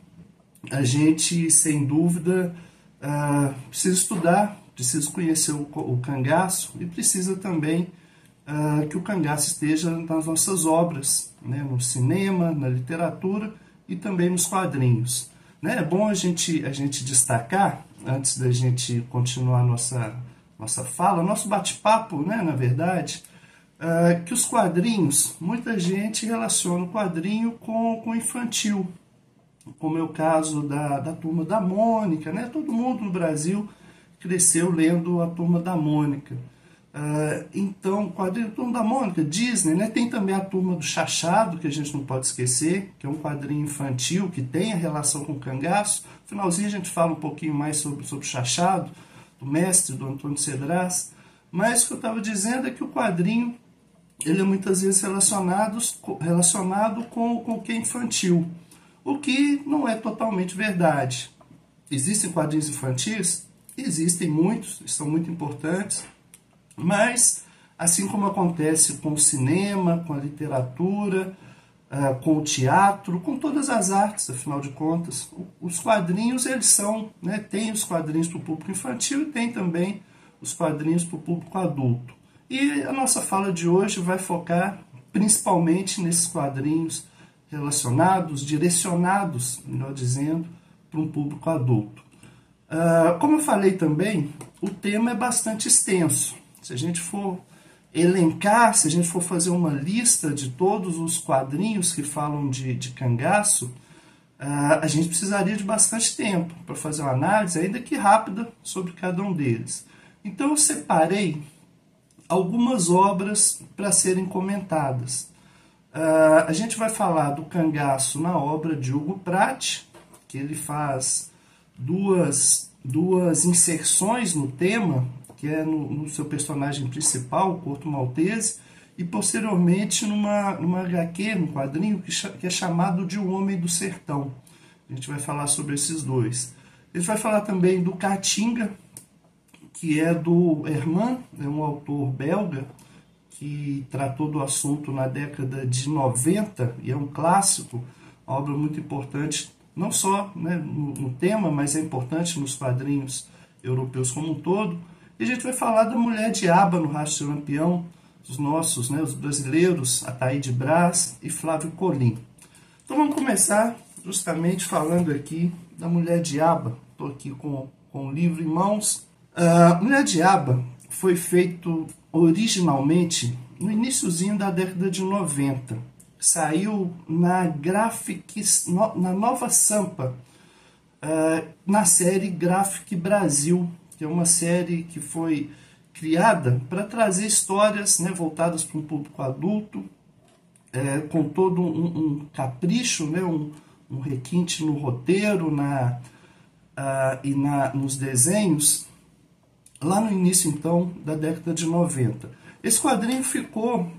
a gente, sem dúvida, uh, precisa estudar, precisa conhecer o, o cangaço e precisa também uh, que o cangaço esteja nas nossas obras, né, no cinema, na literatura e também nos quadrinhos. Né? É bom a gente, a gente destacar antes da gente continuar nossa, nossa fala, nosso bate-papo, né, na verdade, uh, que os quadrinhos, muita gente relaciona o quadrinho com, com infantil, como é o caso da, da Turma da Mônica, né? Todo mundo no Brasil cresceu lendo a Turma da Mônica. Uh, então, quadrinho Turma da Mônica, Disney, né? tem também a Turma do Chachado, que a gente não pode esquecer, que é um quadrinho infantil que tem a relação com o cangaço. No finalzinho a gente fala um pouquinho mais sobre, sobre o Chachado, do mestre, do Antônio Cedras. Mas o que eu estava dizendo é que o quadrinho ele é muitas vezes relacionado, relacionado com, com o que é infantil, o que não é totalmente verdade. Existem quadrinhos infantis? Existem muitos, são muito importantes, mas, assim como acontece com o cinema, com a literatura, uh, com o teatro, com todas as artes, afinal de contas, os quadrinhos, eles são, né, tem os quadrinhos para o público infantil e tem também os quadrinhos para o público adulto. E a nossa fala de hoje vai focar principalmente nesses quadrinhos relacionados, direcionados, melhor dizendo, para um público adulto. Uh, como eu falei também, o tema é bastante extenso. Se a gente for elencar, se a gente for fazer uma lista de todos os quadrinhos que falam de, de cangaço, uh, a gente precisaria de bastante tempo para fazer uma análise, ainda que rápida, sobre cada um deles. Então eu separei algumas obras para serem comentadas. Uh, a gente vai falar do cangaço na obra de Hugo Pratt, que ele faz duas, duas inserções no tema que é no, no seu personagem principal, o Corto Maltese, e posteriormente numa, numa HQ, num quadrinho que, que é chamado de O Homem do Sertão. A gente vai falar sobre esses dois. Ele vai falar também do Caatinga, que é do Herman, é um autor belga que tratou do assunto na década de 90 e é um clássico, uma obra muito importante, não só né, no, no tema, mas é importante nos quadrinhos europeus como um todo. E a gente vai falar da mulher de aba no Rastro Lampião, os nossos, né, os brasileiros, Ataíde Brás e Flávio Colim. Então vamos começar justamente falando aqui da mulher de aba. Estou aqui com, com o livro em mãos. Uh, Mulher de Aba foi feito originalmente no iníciozinho da década de 90. saiu na Graphics, na Nova Sampa, uh, na série Graphic Brasil, que é uma série que foi criada para trazer histórias né, voltadas para um público adulto, é, com todo um, um capricho, né, um, um, requinte no roteiro na, uh, e na, nos desenhos, lá no início então da década de 90. Esse quadrinho ficou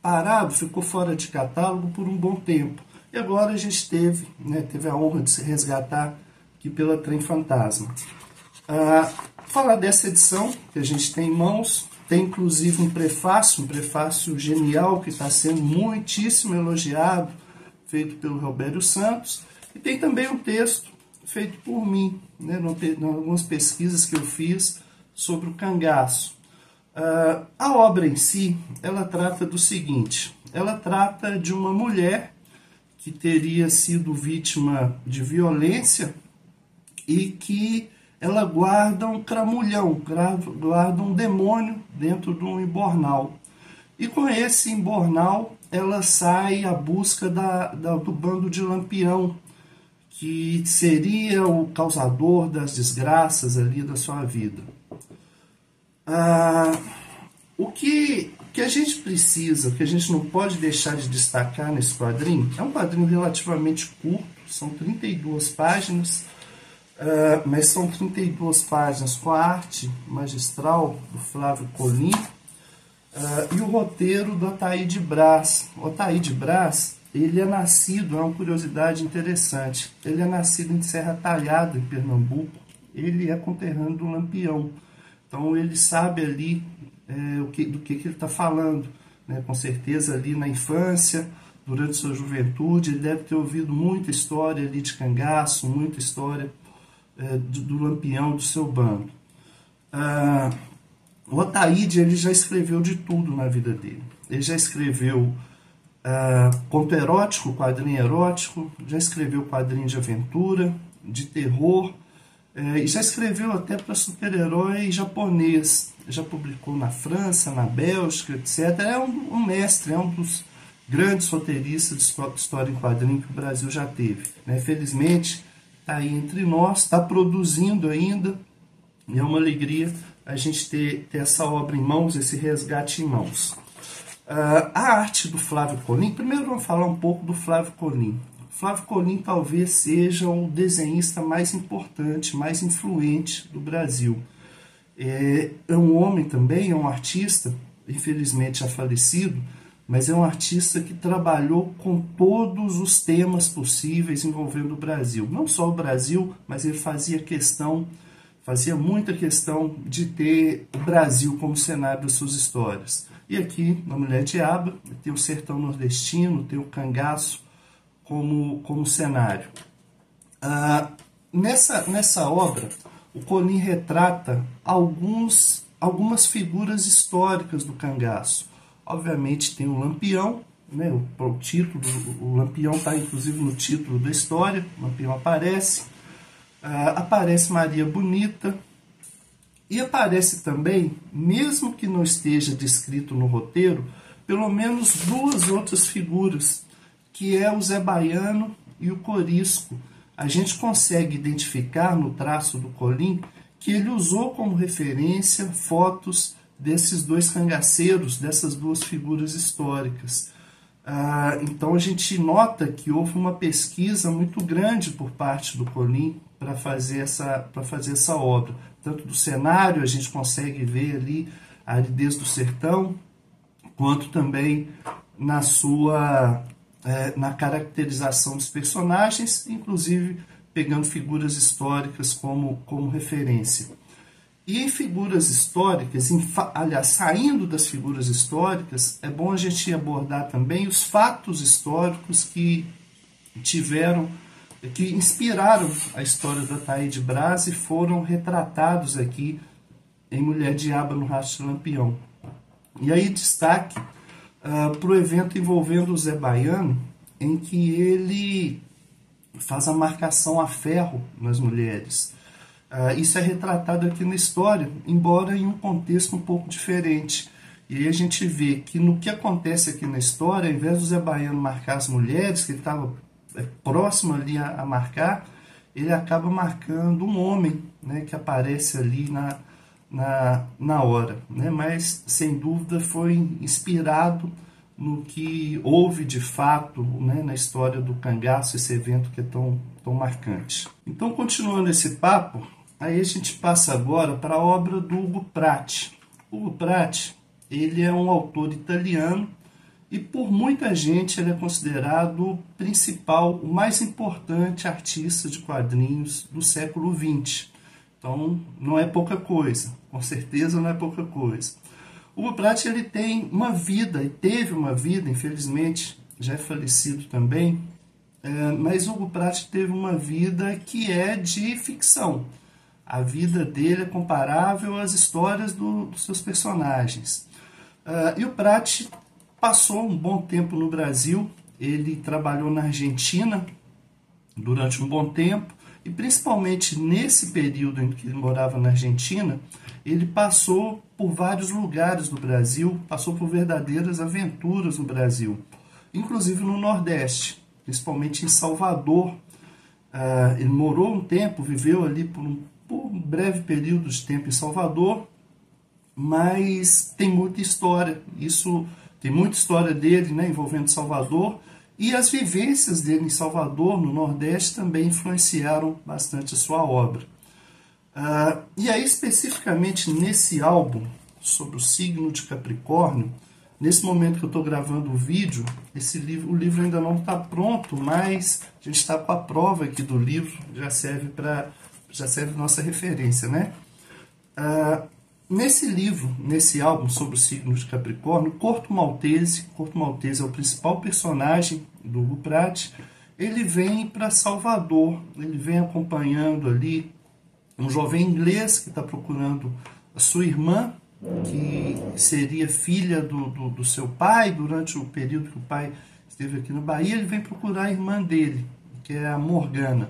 parado, ficou fora de catálogo por um bom tempo. E agora a gente teve, né, teve a honra de se resgatar aqui pela Trem Fantasma. Ah, falar dessa edição que a gente tem em mãos, tem inclusive um prefácio, um prefácio genial que está sendo muitíssimo elogiado, feito pelo Roberto Santos, e tem também um texto feito por mim, né, em algumas pesquisas que eu fiz sobre o cangaço. Uh, a obra em si, ela trata do seguinte, ela trata de uma mulher que teria sido vítima de violência e que ela guarda um cramulhão, guarda um demônio dentro de um embornal. E com esse embornal, ela sai à busca da, da, do bando de Lampião, que seria o causador das desgraças ali da sua vida. Ah, o que, que a gente precisa, o que a gente não pode deixar de destacar nesse quadrinho, é um quadrinho relativamente curto, são 32 páginas, uh, mas são 32 páginas com a arte magistral do Flávio Colim uh, e o roteiro do Ataíde Brás. O Ataíde Brás, ele é nascido, é uma curiosidade interessante, ele é nascido em Serra Talhada, em Pernambuco, ele é conterrâneo do Lampião. Então ele sabe ali é, o que, do que, que ele está falando. Né? Com certeza ali na infância, durante sua juventude, ele deve ter ouvido muita história ali de cangaço, muita história é, do, do, lampião do seu bando. Ah, o Otaíde ele já escreveu de tudo na vida dele. Ele já escreveu ah, conto erótico, quadrinho erótico, já escreveu quadrinho de aventura, de terror, é, e já escreveu até para super-herói japonês. Já publicou na França, na Bélgica, etc. É um, um mestre, é um dos grandes roteiristas de história em quadrinho que o Brasil já teve. Né? Felizmente, está aí entre nós, está produzindo ainda. E é uma alegria a gente ter, ter essa obra em mãos, esse resgate em mãos. Uh, a arte do Flávio Colim, primeiro vamos falar um pouco do Flávio Colim. Flávio Colim talvez seja o desenhista mais importante, mais influente do Brasil. É, é um homem também, é um artista, infelizmente já falecido, mas é um artista que trabalhou com todos os temas possíveis envolvendo o Brasil. Não só o Brasil, mas ele fazia questão, fazia muita questão de ter o Brasil como cenário das suas histórias. E aqui, na Mulher Diaba, tem o sertão nordestino, tem o cangaço, como, como cenário. Ah, nessa, nessa obra, o Conin retrata alguns, algumas figuras históricas do cangaço. Obviamente tem o Lampião, né, o, o título, o Lampião está inclusive no título da história, o Lampião aparece. Ah, aparece Maria Bonita, e aparece também, mesmo que não esteja descrito no roteiro, pelo menos duas outras figuras que é o Zé Baiano e o Corisco. A gente consegue identificar no traço do Colim que ele usou como referência fotos desses dois cangaceiros, dessas duas figuras históricas. Ah, então a gente nota que houve uma pesquisa muito grande por parte do Colim para fazer essa para fazer essa obra. Tanto do cenário a gente consegue ver ali a aridez do sertão, quanto também na sua é, na caracterização dos personagens, inclusive pegando figuras históricas como, como referência. E em figuras históricas, em, aliás, saindo das figuras históricas, é bom a gente abordar também os fatos históricos que tiveram, que inspiraram a história da Taíde Braz e foram retratados aqui em Mulher Diaba no Rastro Lampião. E aí destaque uh, para o evento envolvendo o Zé Baiano, em que ele faz a marcação a ferro nas mulheres. Uh, isso é retratado aqui na história, embora em um contexto um pouco diferente. E aí a gente vê que no que acontece aqui na história, ao invés do Zé Baiano marcar as mulheres, que ele estava é, próximo ali a, a, marcar, ele acaba marcando um homem né, que aparece ali na, na, na hora. Né? Mas, sem dúvida, foi inspirado no que houve de fato né, na história do cangaço, esse evento que é tão, tão marcante. Então, continuando esse papo, aí a gente passa agora para a obra do Hugo Pratt. Hugo Pratt ele é um autor italiano e por muita gente ele é considerado o principal, o mais importante artista de quadrinhos do século XX. Então não é pouca coisa, com certeza não é pouca coisa. O Pratt ele tem uma vida e teve uma vida, infelizmente já é falecido também, é, mas Hugo Pratt teve uma vida que é de ficção. A vida dele é comparável às histórias do, dos seus personagens. Uh, e o Prat passou um bom tempo no Brasil, ele trabalhou na Argentina durante um bom tempo, e principalmente nesse período em que ele morava na Argentina, ele passou por vários lugares do Brasil, passou por verdadeiras aventuras no Brasil, inclusive no Nordeste, principalmente em Salvador. Uh, ele morou um tempo, viveu ali por um, por um breve período de tempo em Salvador, mas tem muita história. Isso tem muita história dele, né, envolvendo Salvador, e as vivências dele em Salvador, no Nordeste, também influenciaram bastante a sua obra. Uh, e aí, especificamente nesse álbum sobre o signo de Capricórnio, nesse momento que eu estou gravando o vídeo, esse livro, o livro ainda não está pronto, mas a gente está com a prova aqui do livro, já serve para já serve nossa referência, né? Uh, Nesse livro, nesse álbum sobre o signo de Capricórnio, Corto Maltese, Corto Maltese é o principal personagem do Hugo Pratt, ele vem para Salvador, ele vem acompanhando ali um jovem inglês que está procurando a sua irmã, que seria filha do, do, do, seu pai, durante o período que o pai esteve aqui no Bahia, ele vem procurar a irmã dele, que é a Morgana.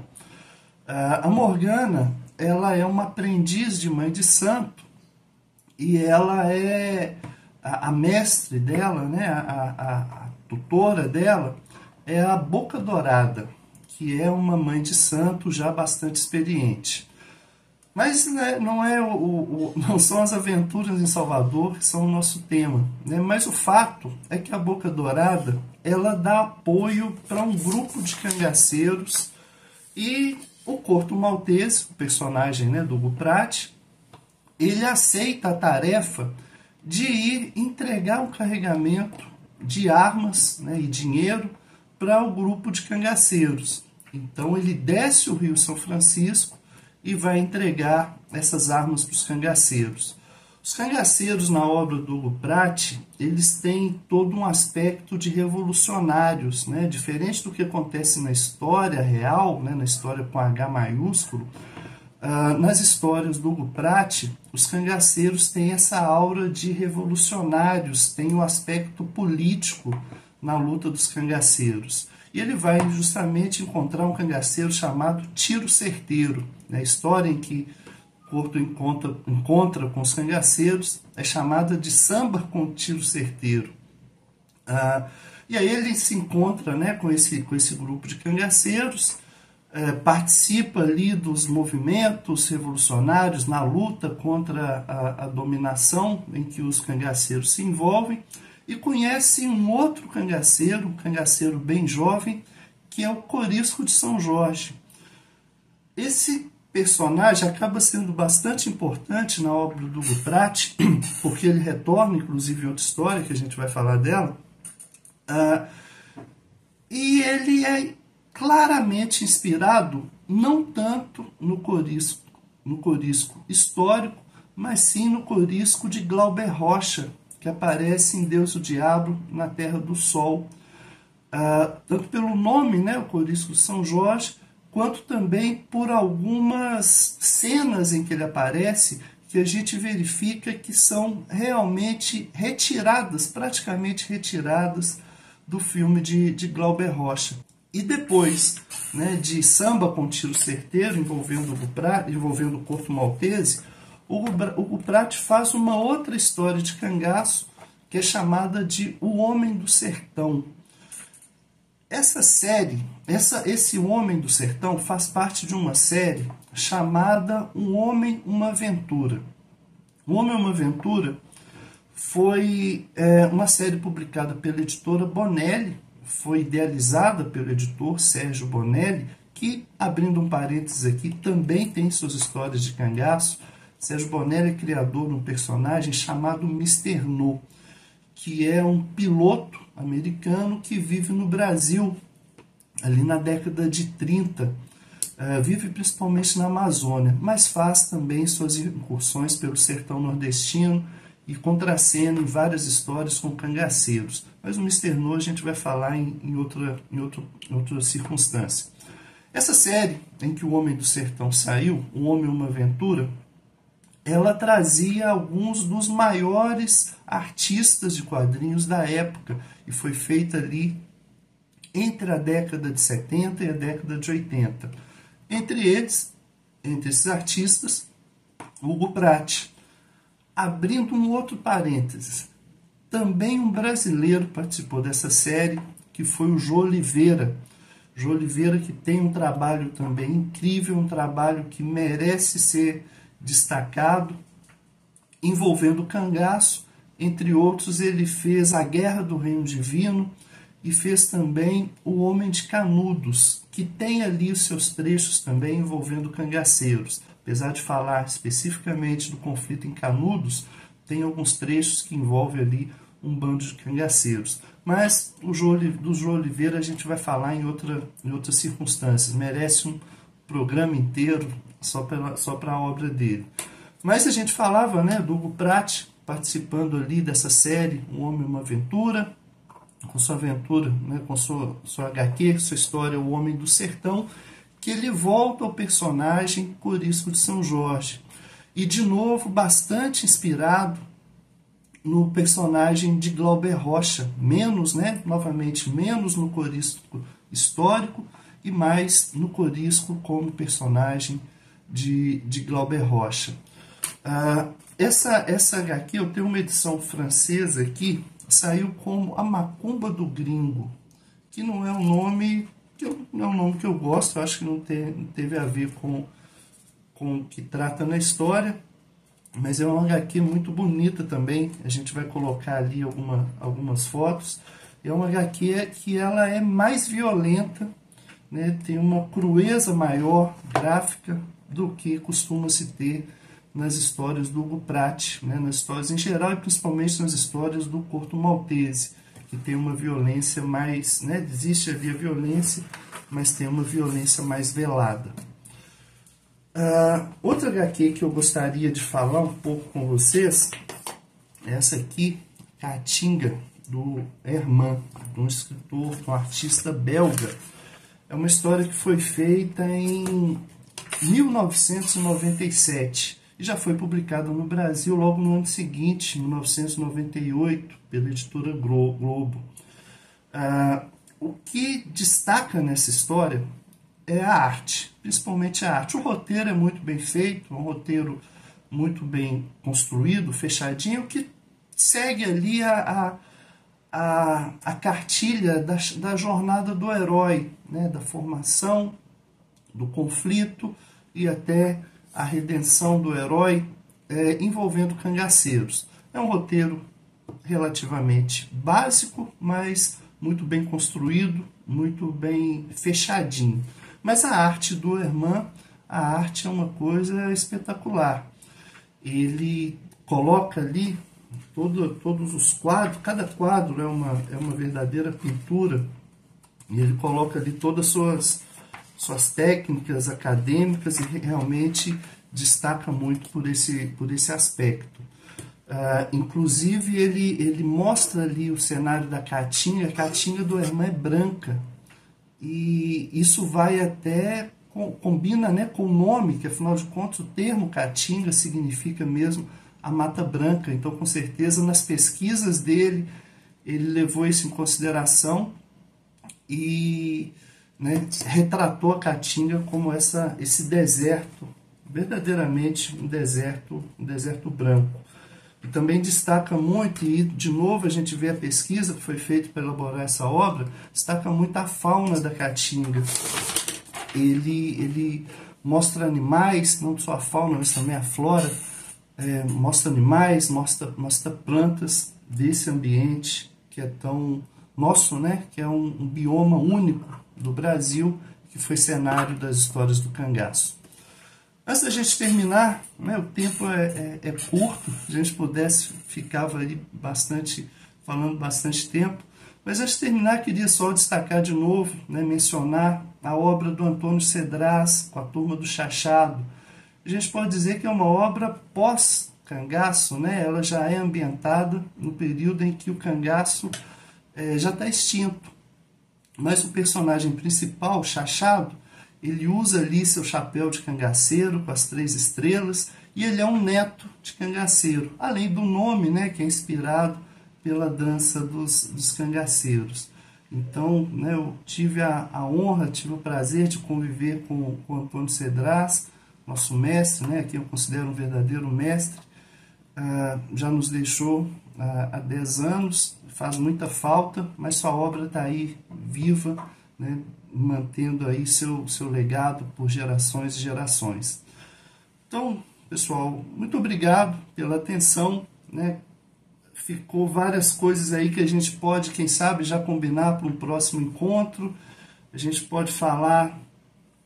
Uh, a Morgana, ela é uma aprendiz de mãe de santo, e ela é a, a mestre dela, né, a, a, a, tutora dela, é a Boca Dourada, que é uma mãe de santo já bastante experiente. Mas né, não, é o, o, não são as aventuras em Salvador que são o nosso tema. Né? Mas o fato é que a Boca Dourada ela dá apoio para um grupo de cangaceiros e o Corto Maltese, o personagem né, do Hugo ele aceita a tarefa de ir entregar um carregamento de armas né, e dinheiro para o grupo de cangaceiros. Então ele desce o Rio São Francisco e vai entregar essas armas para os cangaceiros. Os cangaceiros na obra do Hugo Pratt, eles têm todo um aspecto de revolucionários, né? diferente do que acontece na história real, né? na história com H maiúsculo, Uh, nas histórias do Hugo Pratt, os cangaceiros têm essa aura de revolucionários, têm o um aspecto político na luta dos cangaceiros. E ele vai justamente encontrar um cangaceiro chamado Tiro Certeiro. A história em que Porto encontra, encontra com os cangaceiros é chamada de Samba com Tiro Certeiro. Uh, e aí ele se encontra né, com, esse, com esse grupo de cangaceiros é, participa ali dos movimentos revolucionários na luta contra a, a, dominação em que os cangaceiros se envolvem e conhece um outro cangaceiro, um cangaceiro bem jovem, que é o Corisco de São Jorge. Esse personagem acaba sendo bastante importante na obra do Hugo porque ele retorna, inclusive, em outra história, que a gente vai falar dela, uh, e ele é claramente inspirado não tanto no corisco, no corisco histórico, mas sim no corisco de Glauber Rocha, que aparece em Deus o Diabo na Terra do Sol. Uh, tanto pelo nome, né, o corisco São Jorge, quanto também por algumas cenas em que ele aparece que a gente verifica que são realmente retiradas, praticamente retiradas do filme de, de Glauber Rocha. E depois né, de Samba com Tiro Certeiro, envolvendo o, Prat, envolvendo o Corpo Maltese, o Hugo Pratt faz uma outra história de cangaço que é chamada de O Homem do Sertão. Essa série, essa, esse Homem do Sertão faz parte de uma série chamada Um Homem, Uma Aventura. O Homem, Uma Aventura foi é, uma série publicada pela editora Bonelli, foi idealizada pelo editor Sérgio Bonelli, que, abrindo um parênteses aqui, também tem suas histórias de cangaço. Sérgio Bonelli é criador de um personagem chamado Mr. No, que é um piloto americano que vive no Brasil, ali na década de 30. Uh, eh, vive principalmente na Amazônia, mas faz também suas incursões pelo sertão nordestino e contracena em várias histórias com cangaceiros. Mas o Mr. No a gente vai falar em, em, outra, em, outro, em outra circunstância. Essa série em que o Homem do Sertão saiu, O Homem Uma Aventura, ela trazia alguns dos maiores artistas de quadrinhos da época e foi feita ali entre a década de 70 e a década de 80. Entre eles, entre esses artistas, Hugo Pratt. Abrindo um outro parênteses, também um brasileiro participou dessa série, que foi o Jô Oliveira. Jô Oliveira que tem um trabalho também incrível, um trabalho que merece ser destacado, envolvendo o cangaço. Entre outros, ele fez A Guerra do Reino Divino e fez também O Homem de Canudos, que tem ali os seus trechos também envolvendo cangaceiros. Apesar de falar especificamente do conflito em Canudos, tem alguns trechos que envolvem ali um bando de cangaceiros. Mas o João, do João Oliveira a gente vai falar em, outra, em outras circunstâncias. Merece um programa inteiro só para só a obra dele. Mas a gente falava né, do Hugo Pratt participando ali dessa série Um Homem uma Aventura, com sua aventura, né, com sua, sua HQ, sua história O Homem do Sertão, que ele volta ao personagem Corisco de São Jorge. E de novo, bastante inspirado no personagem de Glauber Rocha, menos, né, novamente, menos no corisco histórico e mais no corisco como personagem de, de Glauber Rocha. Ah, essa, essa HQ, eu tenho uma edição francesa aqui, saiu como A Macumba do Gringo, que não é um nome que eu, não é um nome que eu gosto, eu acho que não, te, não teve a ver com, com o que trata na história, mas é uma HQ muito bonita também. A gente vai colocar ali alguma, algumas fotos. É uma HQ que ela é mais violenta, né? tem uma crueza maior gráfica do que costuma se ter nas histórias do Hugo Pratt, né? nas histórias em geral e principalmente nas histórias do Corto Maltese, que tem uma violência mais, né? existe ali a violência, mas tem uma violência mais velada. Uh, outra HQ que eu gostaria de falar um pouco com vocês é essa aqui, Caatinga, do Herman, um escritor, um artista belga. É uma história que foi feita em 1997 e já foi publicada no Brasil logo no ano seguinte, 1998, pela editora Globo. Uh, o que destaca nessa história é a arte, principalmente a arte. O roteiro é muito bem feito, um roteiro muito bem construído, fechadinho, que segue ali a, a, a, a cartilha da, da jornada do herói, né? da formação, do conflito e até a redenção do herói é, envolvendo cangaceiros. É um roteiro relativamente básico, mas muito bem construído, muito bem fechadinho. Mas a arte do Herman, a arte é uma coisa espetacular. Ele coloca ali todo, todos os quadros, cada quadro é uma, é uma verdadeira pintura, e ele coloca ali todas as suas, suas técnicas acadêmicas e realmente destaca muito por esse, por esse aspecto. Uh, inclusive, ele, ele mostra ali o cenário da Caatinga, a Caatinga do Herman é branca, e isso vai até combina né, com o nome, que afinal de contas o termo caatinga significa mesmo a Mata Branca. Então, com certeza, nas pesquisas dele, ele levou isso em consideração e né, retratou a Caatinga como essa, esse deserto, verdadeiramente um deserto, um deserto branco. Também destaca muito, e de novo a gente vê a pesquisa que foi feita para elaborar essa obra, destaca muito a fauna da Caatinga. Ele, ele mostra animais, não só a fauna, mas também a flora, é, mostra animais, mostra, mostra plantas desse ambiente que é tão nosso, né? que é um, um bioma único do Brasil, que foi cenário das histórias do cangaço. Antes da gente terminar, né, o tempo é, é, é, curto, a gente pudesse, ficava ali bastante, falando bastante tempo, mas antes de terminar, queria só destacar de novo, né, mencionar a obra do Antônio Cedras, com a turma do Chachado. A gente pode dizer que é uma obra pós-cangaço, né? ela já é ambientada no período em que o cangaço é, já está extinto. Mas o personagem principal, Chachado, ele usa ali seu chapéu de cangaceiro com as três estrelas e ele é um neto de cangaceiro, além do nome, né, que é inspirado pela dança dos, dos cangaceiros. Então, né, eu tive a, a, honra, tive o prazer de conviver com, com o Antônio Cedras, nosso mestre, né, que eu considero um verdadeiro mestre, ah, já nos deixou ah, há 10 anos, faz muita falta, mas sua obra está aí viva, né, mantendo aí seu, seu legado por gerações e gerações. Então, pessoal, muito obrigado pela atenção, né? Ficou várias coisas aí que a gente pode, quem sabe, já combinar para um próximo encontro. A gente pode falar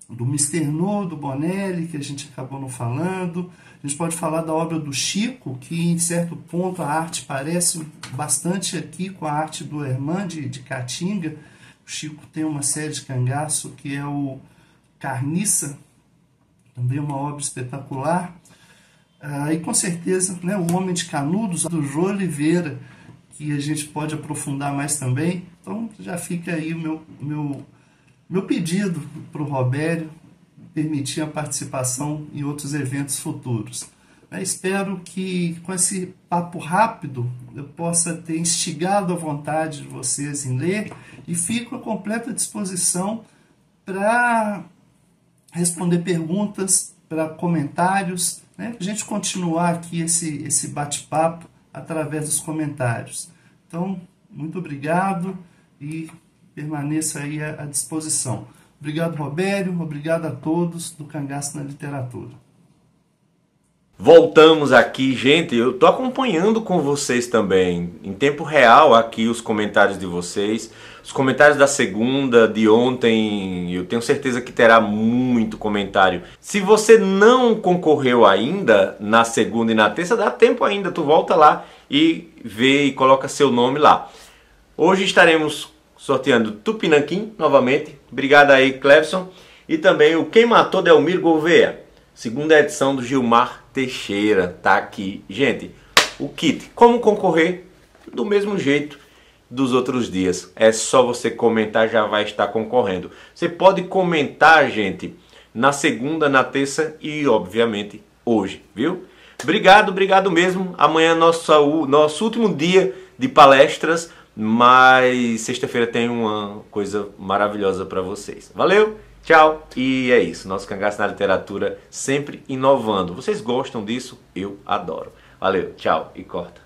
do Mr. No, do Bonelli, que a gente acabou não falando. A gente pode falar da obra do Chico, que em certo ponto a arte parece bastante aqui com a arte do Herman de, de Caatinga o Chico tem uma série de cangaço que é o Carniça, também uma obra espetacular. Ah, e com certeza né, o Homem de Canudos, do Jô Oliveira, que a gente pode aprofundar mais também. Então já fica aí o meu, meu, meu pedido para o Robério permitir a participação em outros eventos futuros. Eu espero que com esse papo rápido eu possa ter instigado a vontade de vocês em ler e fico à completa disposição para responder perguntas, para comentários, né? a gente continuar aqui esse, esse bate-papo através dos comentários. Então, muito obrigado e permaneça aí à disposição. Obrigado, Robério, obrigado a todos do Cangaço na Literatura. Voltamos aqui, gente. Eu tô acompanhando com vocês também, em tempo real, aqui os comentários de vocês. Os comentários da segunda, de ontem, eu tenho certeza que terá muito comentário. Se você não concorreu ainda na segunda e na terça, dá tempo ainda. Tu volta lá e vê e coloca seu nome lá. Hoje estaremos sorteando Tupinanquim novamente. Obrigado aí, Clebson. E também o Quem Matou Delmir Gouveia. Segunda edição do Gilmar Teixeira tá aqui. Gente, o kit, como concorrer? Do mesmo jeito dos outros dias. É só você comentar, já vai estar concorrendo. Você pode comentar, gente, na segunda, na terça e, obviamente, hoje, viu? Obrigado, obrigado mesmo. Amanhã é nosso, nosso último dia de palestras, mas sexta-feira tem uma coisa maravilhosa para vocês. Valeu! Tchau e é isso. Nosso cangaço na literatura sempre inovando. Vocês gostam disso? Eu adoro. Valeu, tchau e corta.